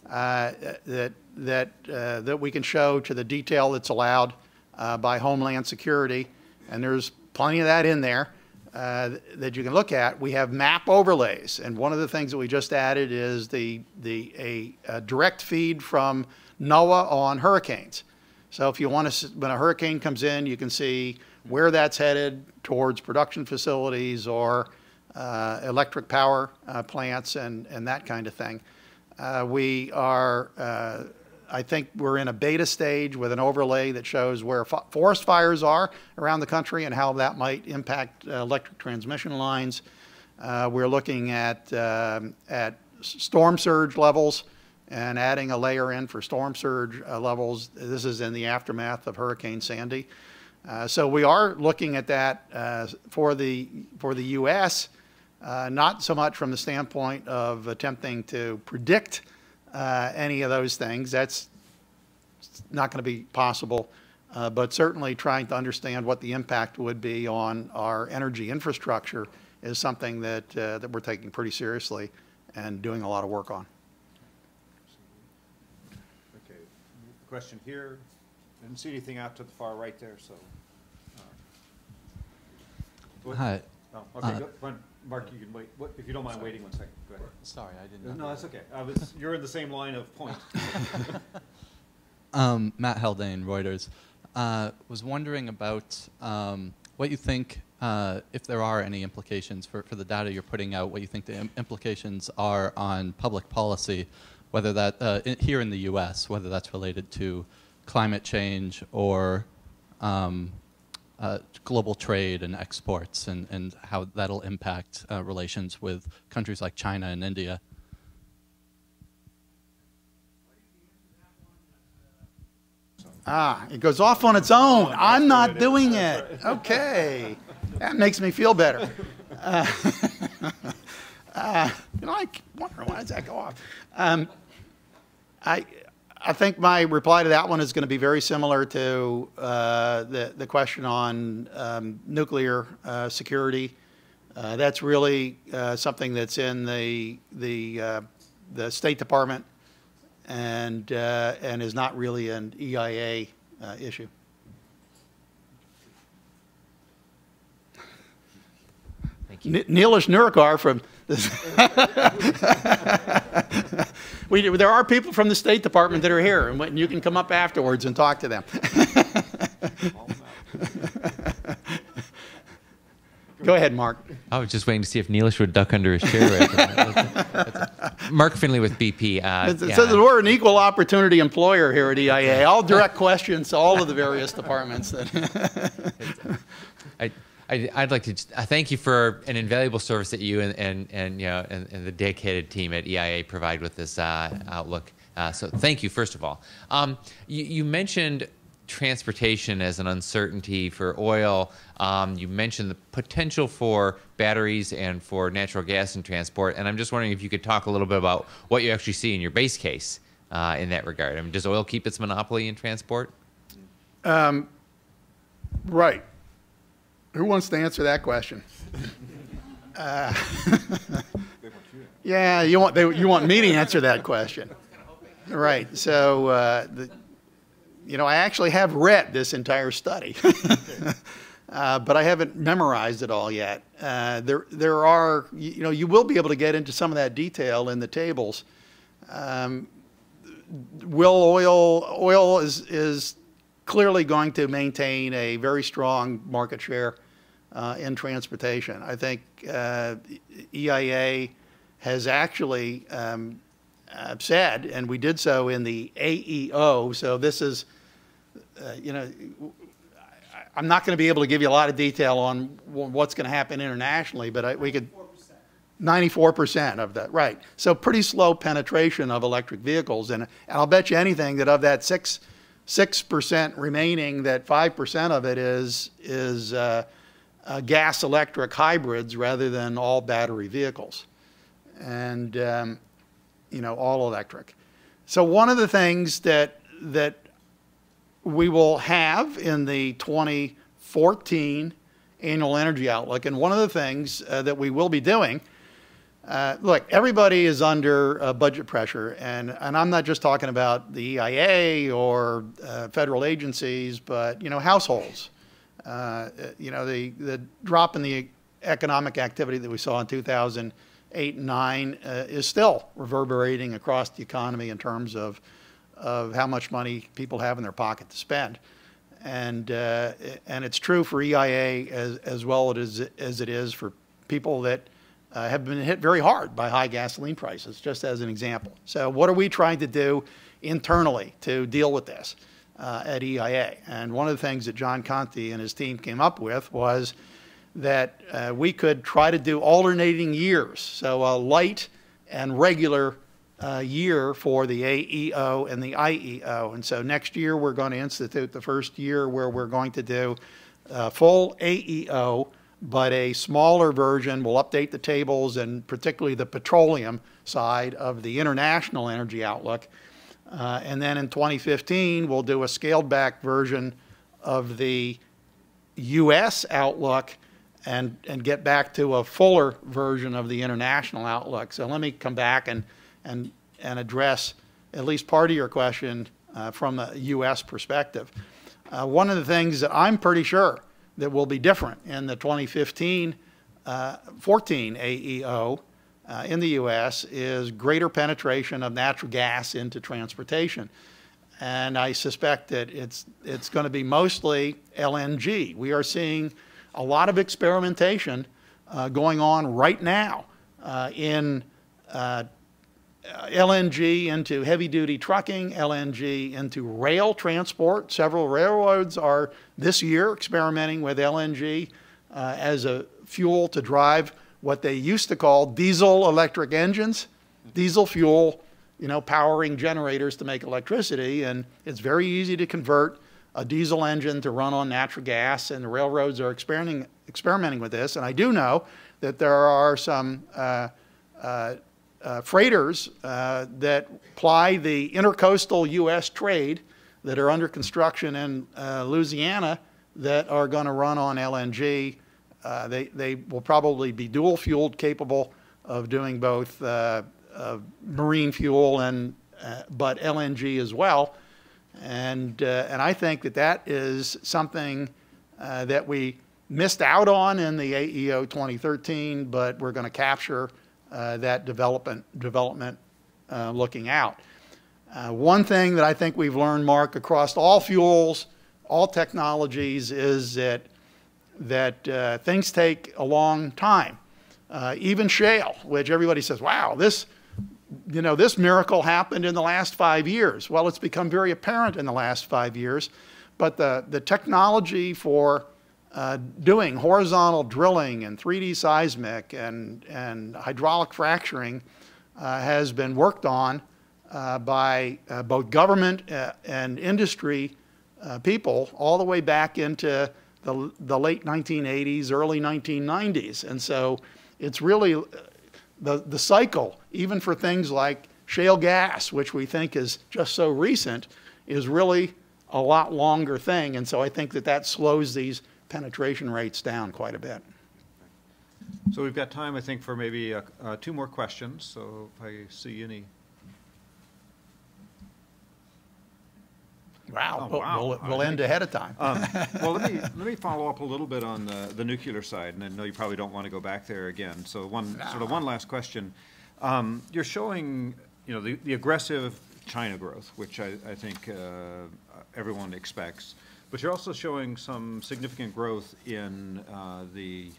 uh, that, that, uh, that we can show to the detail that's allowed uh, by Homeland Security. And there's plenty of that in there uh, that you can look at. We have map overlays, and one of the things that we just added is the, the, a, a direct feed from NOAA on hurricanes. So if you want to, when a hurricane comes in, you can see where that's headed towards production facilities or uh, electric power uh, plants and, and that kind of thing. Uh, we are, uh, I think we're in a beta stage with an overlay that shows where fo- forest fires are around the country and how that might impact uh, electric transmission lines. Uh, we're looking at, um, at storm surge levels and adding a layer in for storm surge uh, levels. This is in the aftermath of Hurricane Sandy. Uh, so we are looking at that uh, for the for the U.S. Uh, not so much from the standpoint of attempting to predict uh, any of those things. That's not going to be possible. Uh, but certainly trying to understand what the impact would be on our energy infrastructure is something that uh, that we're taking pretty seriously and doing a lot of work on. Okay, question here. Didn't see anything out to the far right there, so. uh, Hi. Oh, okay, Uh, go, one- Mark, you can wait, what, if you don't mind waiting one second, go ahead. Sorry, I didn't. No, that's okay. I was, you're in the same line of point. Um, Matt Haldane, Reuters. Uh, was wondering about um, what you think, uh, if there are any implications for, for the data you're putting out, what you think the im- implications are on public policy, whether that, uh, in, here in the US, whether that's related to climate change or um, uh, global trade and exports, and, and how that'll impact uh, relations with countries like China and India. Ah, it goes off on its own. I'm not doing it. Okay. That makes me feel better. Uh, uh, you know, I wonder why does that go off? Um, I, I think my reply to that one is going to be very similar to uh, the, the question on um, nuclear uh, security. Uh, that's really uh, something that's in the, the, uh, the State Department and, uh, and is not really an EIA uh, issue. Thank N- Neelish Nurkar from, we, there are people from the State Department that are here, and you can come up afterwards and talk to them. Go ahead, Mark. I was just waiting to see if Neelish would duck under his chair. Right Mark Finley with BP. Uh, It yeah. says that we're an equal opportunity employer here at EIA. I'll direct questions to all of the various departments. that- I, I, I'd like to uh, thank you for an invaluable service that you and, and, and you know and, and the dedicated team at EIA provide with this uh, outlook. Uh, so thank you, first of all. Um, you, you mentioned transportation as an uncertainty for oil. Um, you mentioned the potential for batteries and for natural gas in transport. And I'm just wondering if you could talk a little bit about what you actually see in your base case uh, in that regard. I mean, does oil keep its monopoly in transport? Um, Right. Who wants to answer that question? Uh, Yeah, you want, they- you want me to answer that question? Right, so, uh, the- you know, I actually have read this entire study, Uh, but I haven't memorized it all yet. Uh, There, there are, you you know, you will be able to get into some of that detail in the tables. Um, Will oil, oil is, is clearly going to maintain a very strong market share uh, in transportation. I think uh, EIA has actually um, uh, said, and we did so in the AEO, so this is, uh, you know, I'm not going to be able to give you a lot of detail on what's going to happen internationally, but I- we could. 94% of that, right. So pretty slow penetration of electric vehicles. And, and I'll bet you anything that of that 6, 6% remaining, that 5% of it is, is uh, uh, gas electric hybrids rather than all battery vehicles. And, um, you know, all electric. So one of the things that, that we will have in the 2014 annual energy outlook, and one of the things uh, that we will be doing uh, look, everybody is under uh, budget pressure, and, and I'm not just talking about the EIA or uh, federal agencies, but you know households. Uh, you know the the drop in the economic activity that we saw in 2008 and 9 uh, is still reverberating across the economy in terms of of how much money people have in their pocket to spend, and uh, and it's true for EIA as as well as as it is for people that uh, have been hit very hard by high gasoline prices, just as an example. So, what are we trying to do internally to deal with this uh, at EIA? And one of the things that John Conti and his team came up with was that uh, we could try to do alternating years, so a light and regular uh, year for the AEO and the IEO. And so next year we're going to institute the first year where we're going to do uh, full AEO but a smaller version We'll update the tables and particularly the petroleum side of the international energy outlook. Uh, and then in 2015, we'll do a scaled back version of the U.S. outlook and, and get back to a fuller version of the international outlook. So let me come back and, and, and address at least part of your question uh, from a U.S. perspective. Uh, one of the things that I'm pretty sure that will be different in the 2015 uh, 14 AEO uh, in the U.S. is greater penetration of natural gas into transportation. And I suspect that it's, it's going to be mostly LNG. We are seeing a lot of experimentation uh, going on right now uh, in uh, LNG into heavy duty trucking, LNG into rail transport. Several railroads are this year experimenting with LNG uh, as a fuel to drive what they used to call diesel electric engines, diesel fuel, you know, powering generators to make electricity. And it's very easy to convert a diesel engine to run on natural gas, and the railroads are experimenting, experimenting with this. And I do know that there are some uh, uh, uh, freighters uh, that ply the intercoastal U.S. trade that are under construction in uh, Louisiana that are going to run on LNG. Uh, they, they will probably be dual fueled, capable of doing both uh, uh, marine fuel and but LNG as well. And and I think that that is something that we missed out on in the AEO 2013, but we're going to capture uh, that development, development uh, looking out. Uh, one thing that I think we've learned, Mark, across all fuels, all technologies, is that, that uh, things take a long time. Uh, even shale, which everybody says, wow, this, you know, this miracle happened in the last five years. Well, it's become very apparent in the last five years, but the, the technology for uh, doing horizontal drilling and 3D seismic and, and hydraulic fracturing uh, has been worked on uh, by uh, both government and industry people all the way back into the, the late 1980s, early 1990s. And so it's really the, the cycle, even for things like shale gas, which we think is just so recent, is really a lot longer thing. And so I think that that slows these penetration rates down quite a bit. So we've got time, I think, for maybe uh, uh, two more questions. So if I see any. Wow, Oh, we'll- wow. we'll, we'll end ahead of time. Um, Well, let me, let me follow up a little bit on the, the nuclear side, and I know you probably don't want to go back there again. So one, sort of one last question. Um, You're showing you know, the, the aggressive China growth, which I, I think uh, everyone expects, but you're also showing some significant growth in uh, the,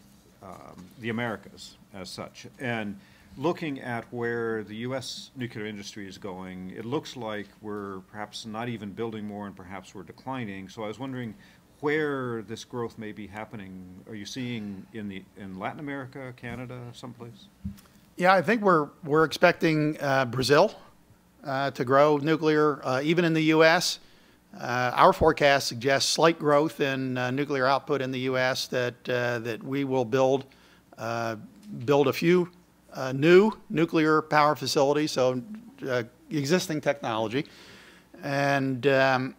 um, the Americas as such. And looking at where the U.S. nuclear industry is going, it looks like we're perhaps not even building more and perhaps we're declining. So I was wondering where this growth may be happening. Are you seeing in the in Latin America, Canada, someplace? Yeah, I think we're we're expecting uh, Brazil uh, to grow nuclear, uh, even in the U.S. Uh, our forecast suggests slight growth in uh, nuclear output in the U.S. That uh, that we will build build a few new nuclear power facilities, so existing technology, and um,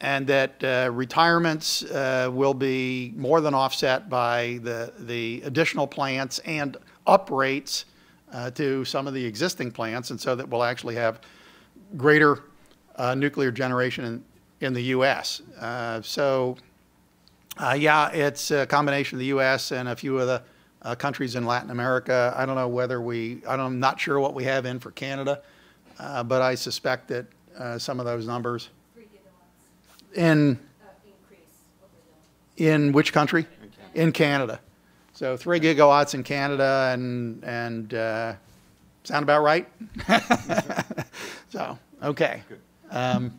and that uh, retirements uh, will be more than offset by the, the additional plants and uprates uh, to some of the existing plants, and so that we'll actually have greater uh, nuclear generation in, in the U.S. Uh, so, uh, yeah, it's a combination of the U.S. and a few of the countries in Latin America. I don't know whether we, I am not sure what we have in for Canada, but I suspect that some of those numbers in, in which country? In Canada. So three gigawatts in Canada and, and uh, sound about right? so, okay. Um,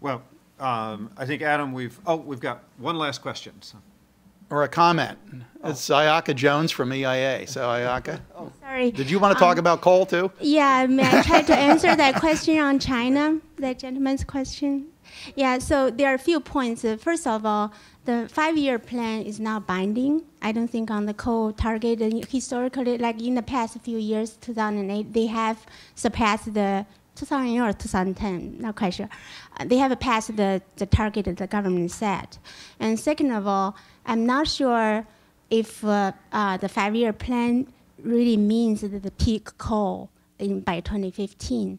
Well, um, I think, Adam, we've, oh, we've got one last question. so. Or a comment. It's Ayaka Jones from EIA. So Ayaka, Sorry. did you want to talk Um, about coal too? Yeah, may I try to answer that question on China, that gentleman's question? Yeah, so there are a few points. Uh, First of all, the five-year plan is not binding. I don't think on the coal target. And Historically, like in the past few years, 2008, they have surpassed the 2008 or 2010, not quite sure. Uh, They have passed the, the target that the government set. And second of all, I'm not sure if uh, uh, the five-year plan really means the peak coal in, by 2015.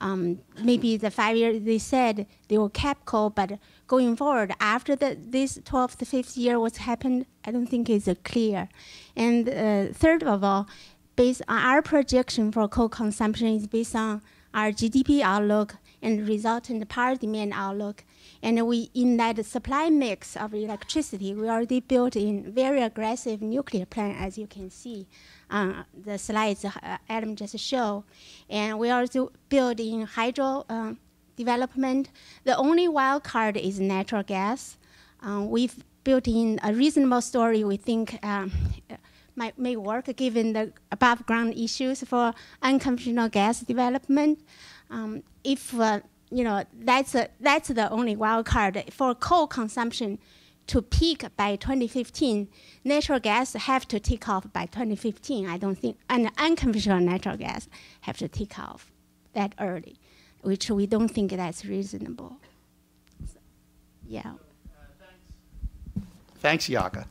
Um, maybe the five years they said they will cap coal, but going forward after the, this 12th, the fifth year what's happened, I don't think it's uh, clear. And uh, third of all, based on our projection for coal consumption is based on our GDP outlook and resultant power demand outlook. And we, in that supply mix of electricity, we already built in very aggressive nuclear plant, as you can see uh, the slides uh, Adam just showed. And we also build in hydro uh, development. The only wild card is natural gas. Uh, we've built in a reasonable story we think um, might may work given the above ground issues for unconventional gas development. Um, if uh, you know that's a, that's the only wild card for coal consumption to peak by 2015. Natural gas have to take off by 2015. I don't think, and unconventional natural gas have to take off that early, which we don't think that's reasonable. So, yeah. Thanks, Yaka.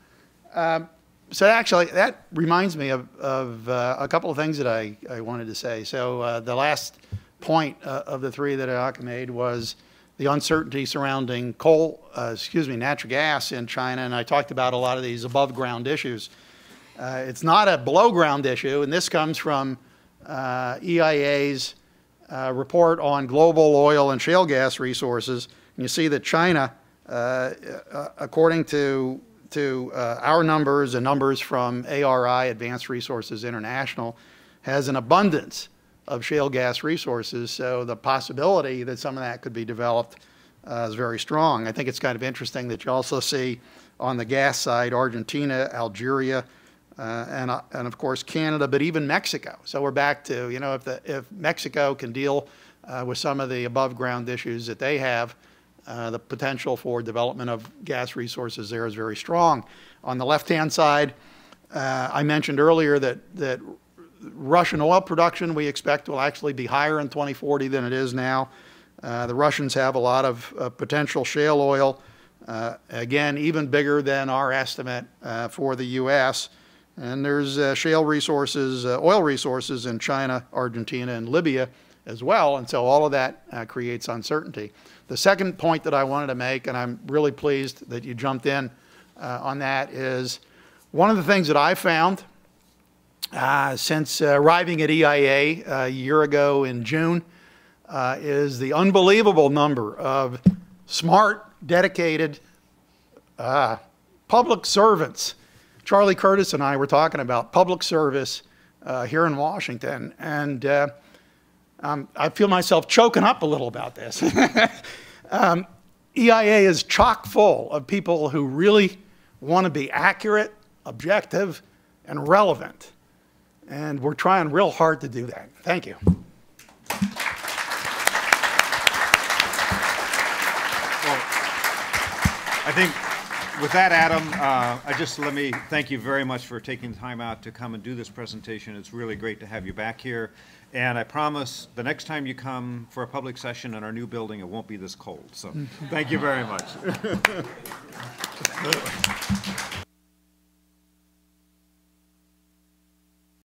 Um, so actually, that reminds me of, of uh, a couple of things that I, I wanted to say. So uh, the last point uh, of the three that Ayaka made was the uncertainty surrounding coal, uh, excuse me, natural gas in China, and I talked about a lot of these above ground issues. Uh, it's not a below ground issue, and this comes from uh, EIA's report on global oil and shale gas resources. And you see that China, according to to uh, our numbers and numbers from ARI, Advanced Resources International, has an abundance of shale gas resources. So the possibility that some of that could be developed uh, is very strong. I think it's kind of interesting that you also see on the gas side Argentina, Algeria, uh, and, uh, and of course Canada, but even Mexico. So we're back to, you know, if, the, if Mexico can deal uh, with some of the above ground issues that they have, uh, the potential for development of gas resources there is very strong. On the left-hand side, uh, I mentioned earlier that, that Russian oil production we expect will actually be higher in 2040 than it is now. Uh, the Russians have a lot of uh, potential shale oil, uh, again, even bigger than our estimate uh, for the U.S. And there's shale resources, oil resources in China, Argentina, and Libya as well. And so all of that creates uncertainty. The second point that I wanted to make, and I'm really pleased that you jumped in uh, on that, is one of the things that I found uh, since uh, arriving at EIA a year ago in June uh, is the unbelievable number of smart, dedicated uh, public servants. Charlie Curtis and I were talking about public service uh, here in Washington, and uh, um, I feel myself choking up a little about this. um, EIA is chock full of people who really want to be accurate, objective, and relevant. And we're trying real hard to do that. Thank you. I think with that, Adam, uh, I just let me thank you very much for taking the time out to come and do this presentation. It's really great to have you back here. And I promise the next time you come for a public session in our new building, it won't be this cold. So thank you very much.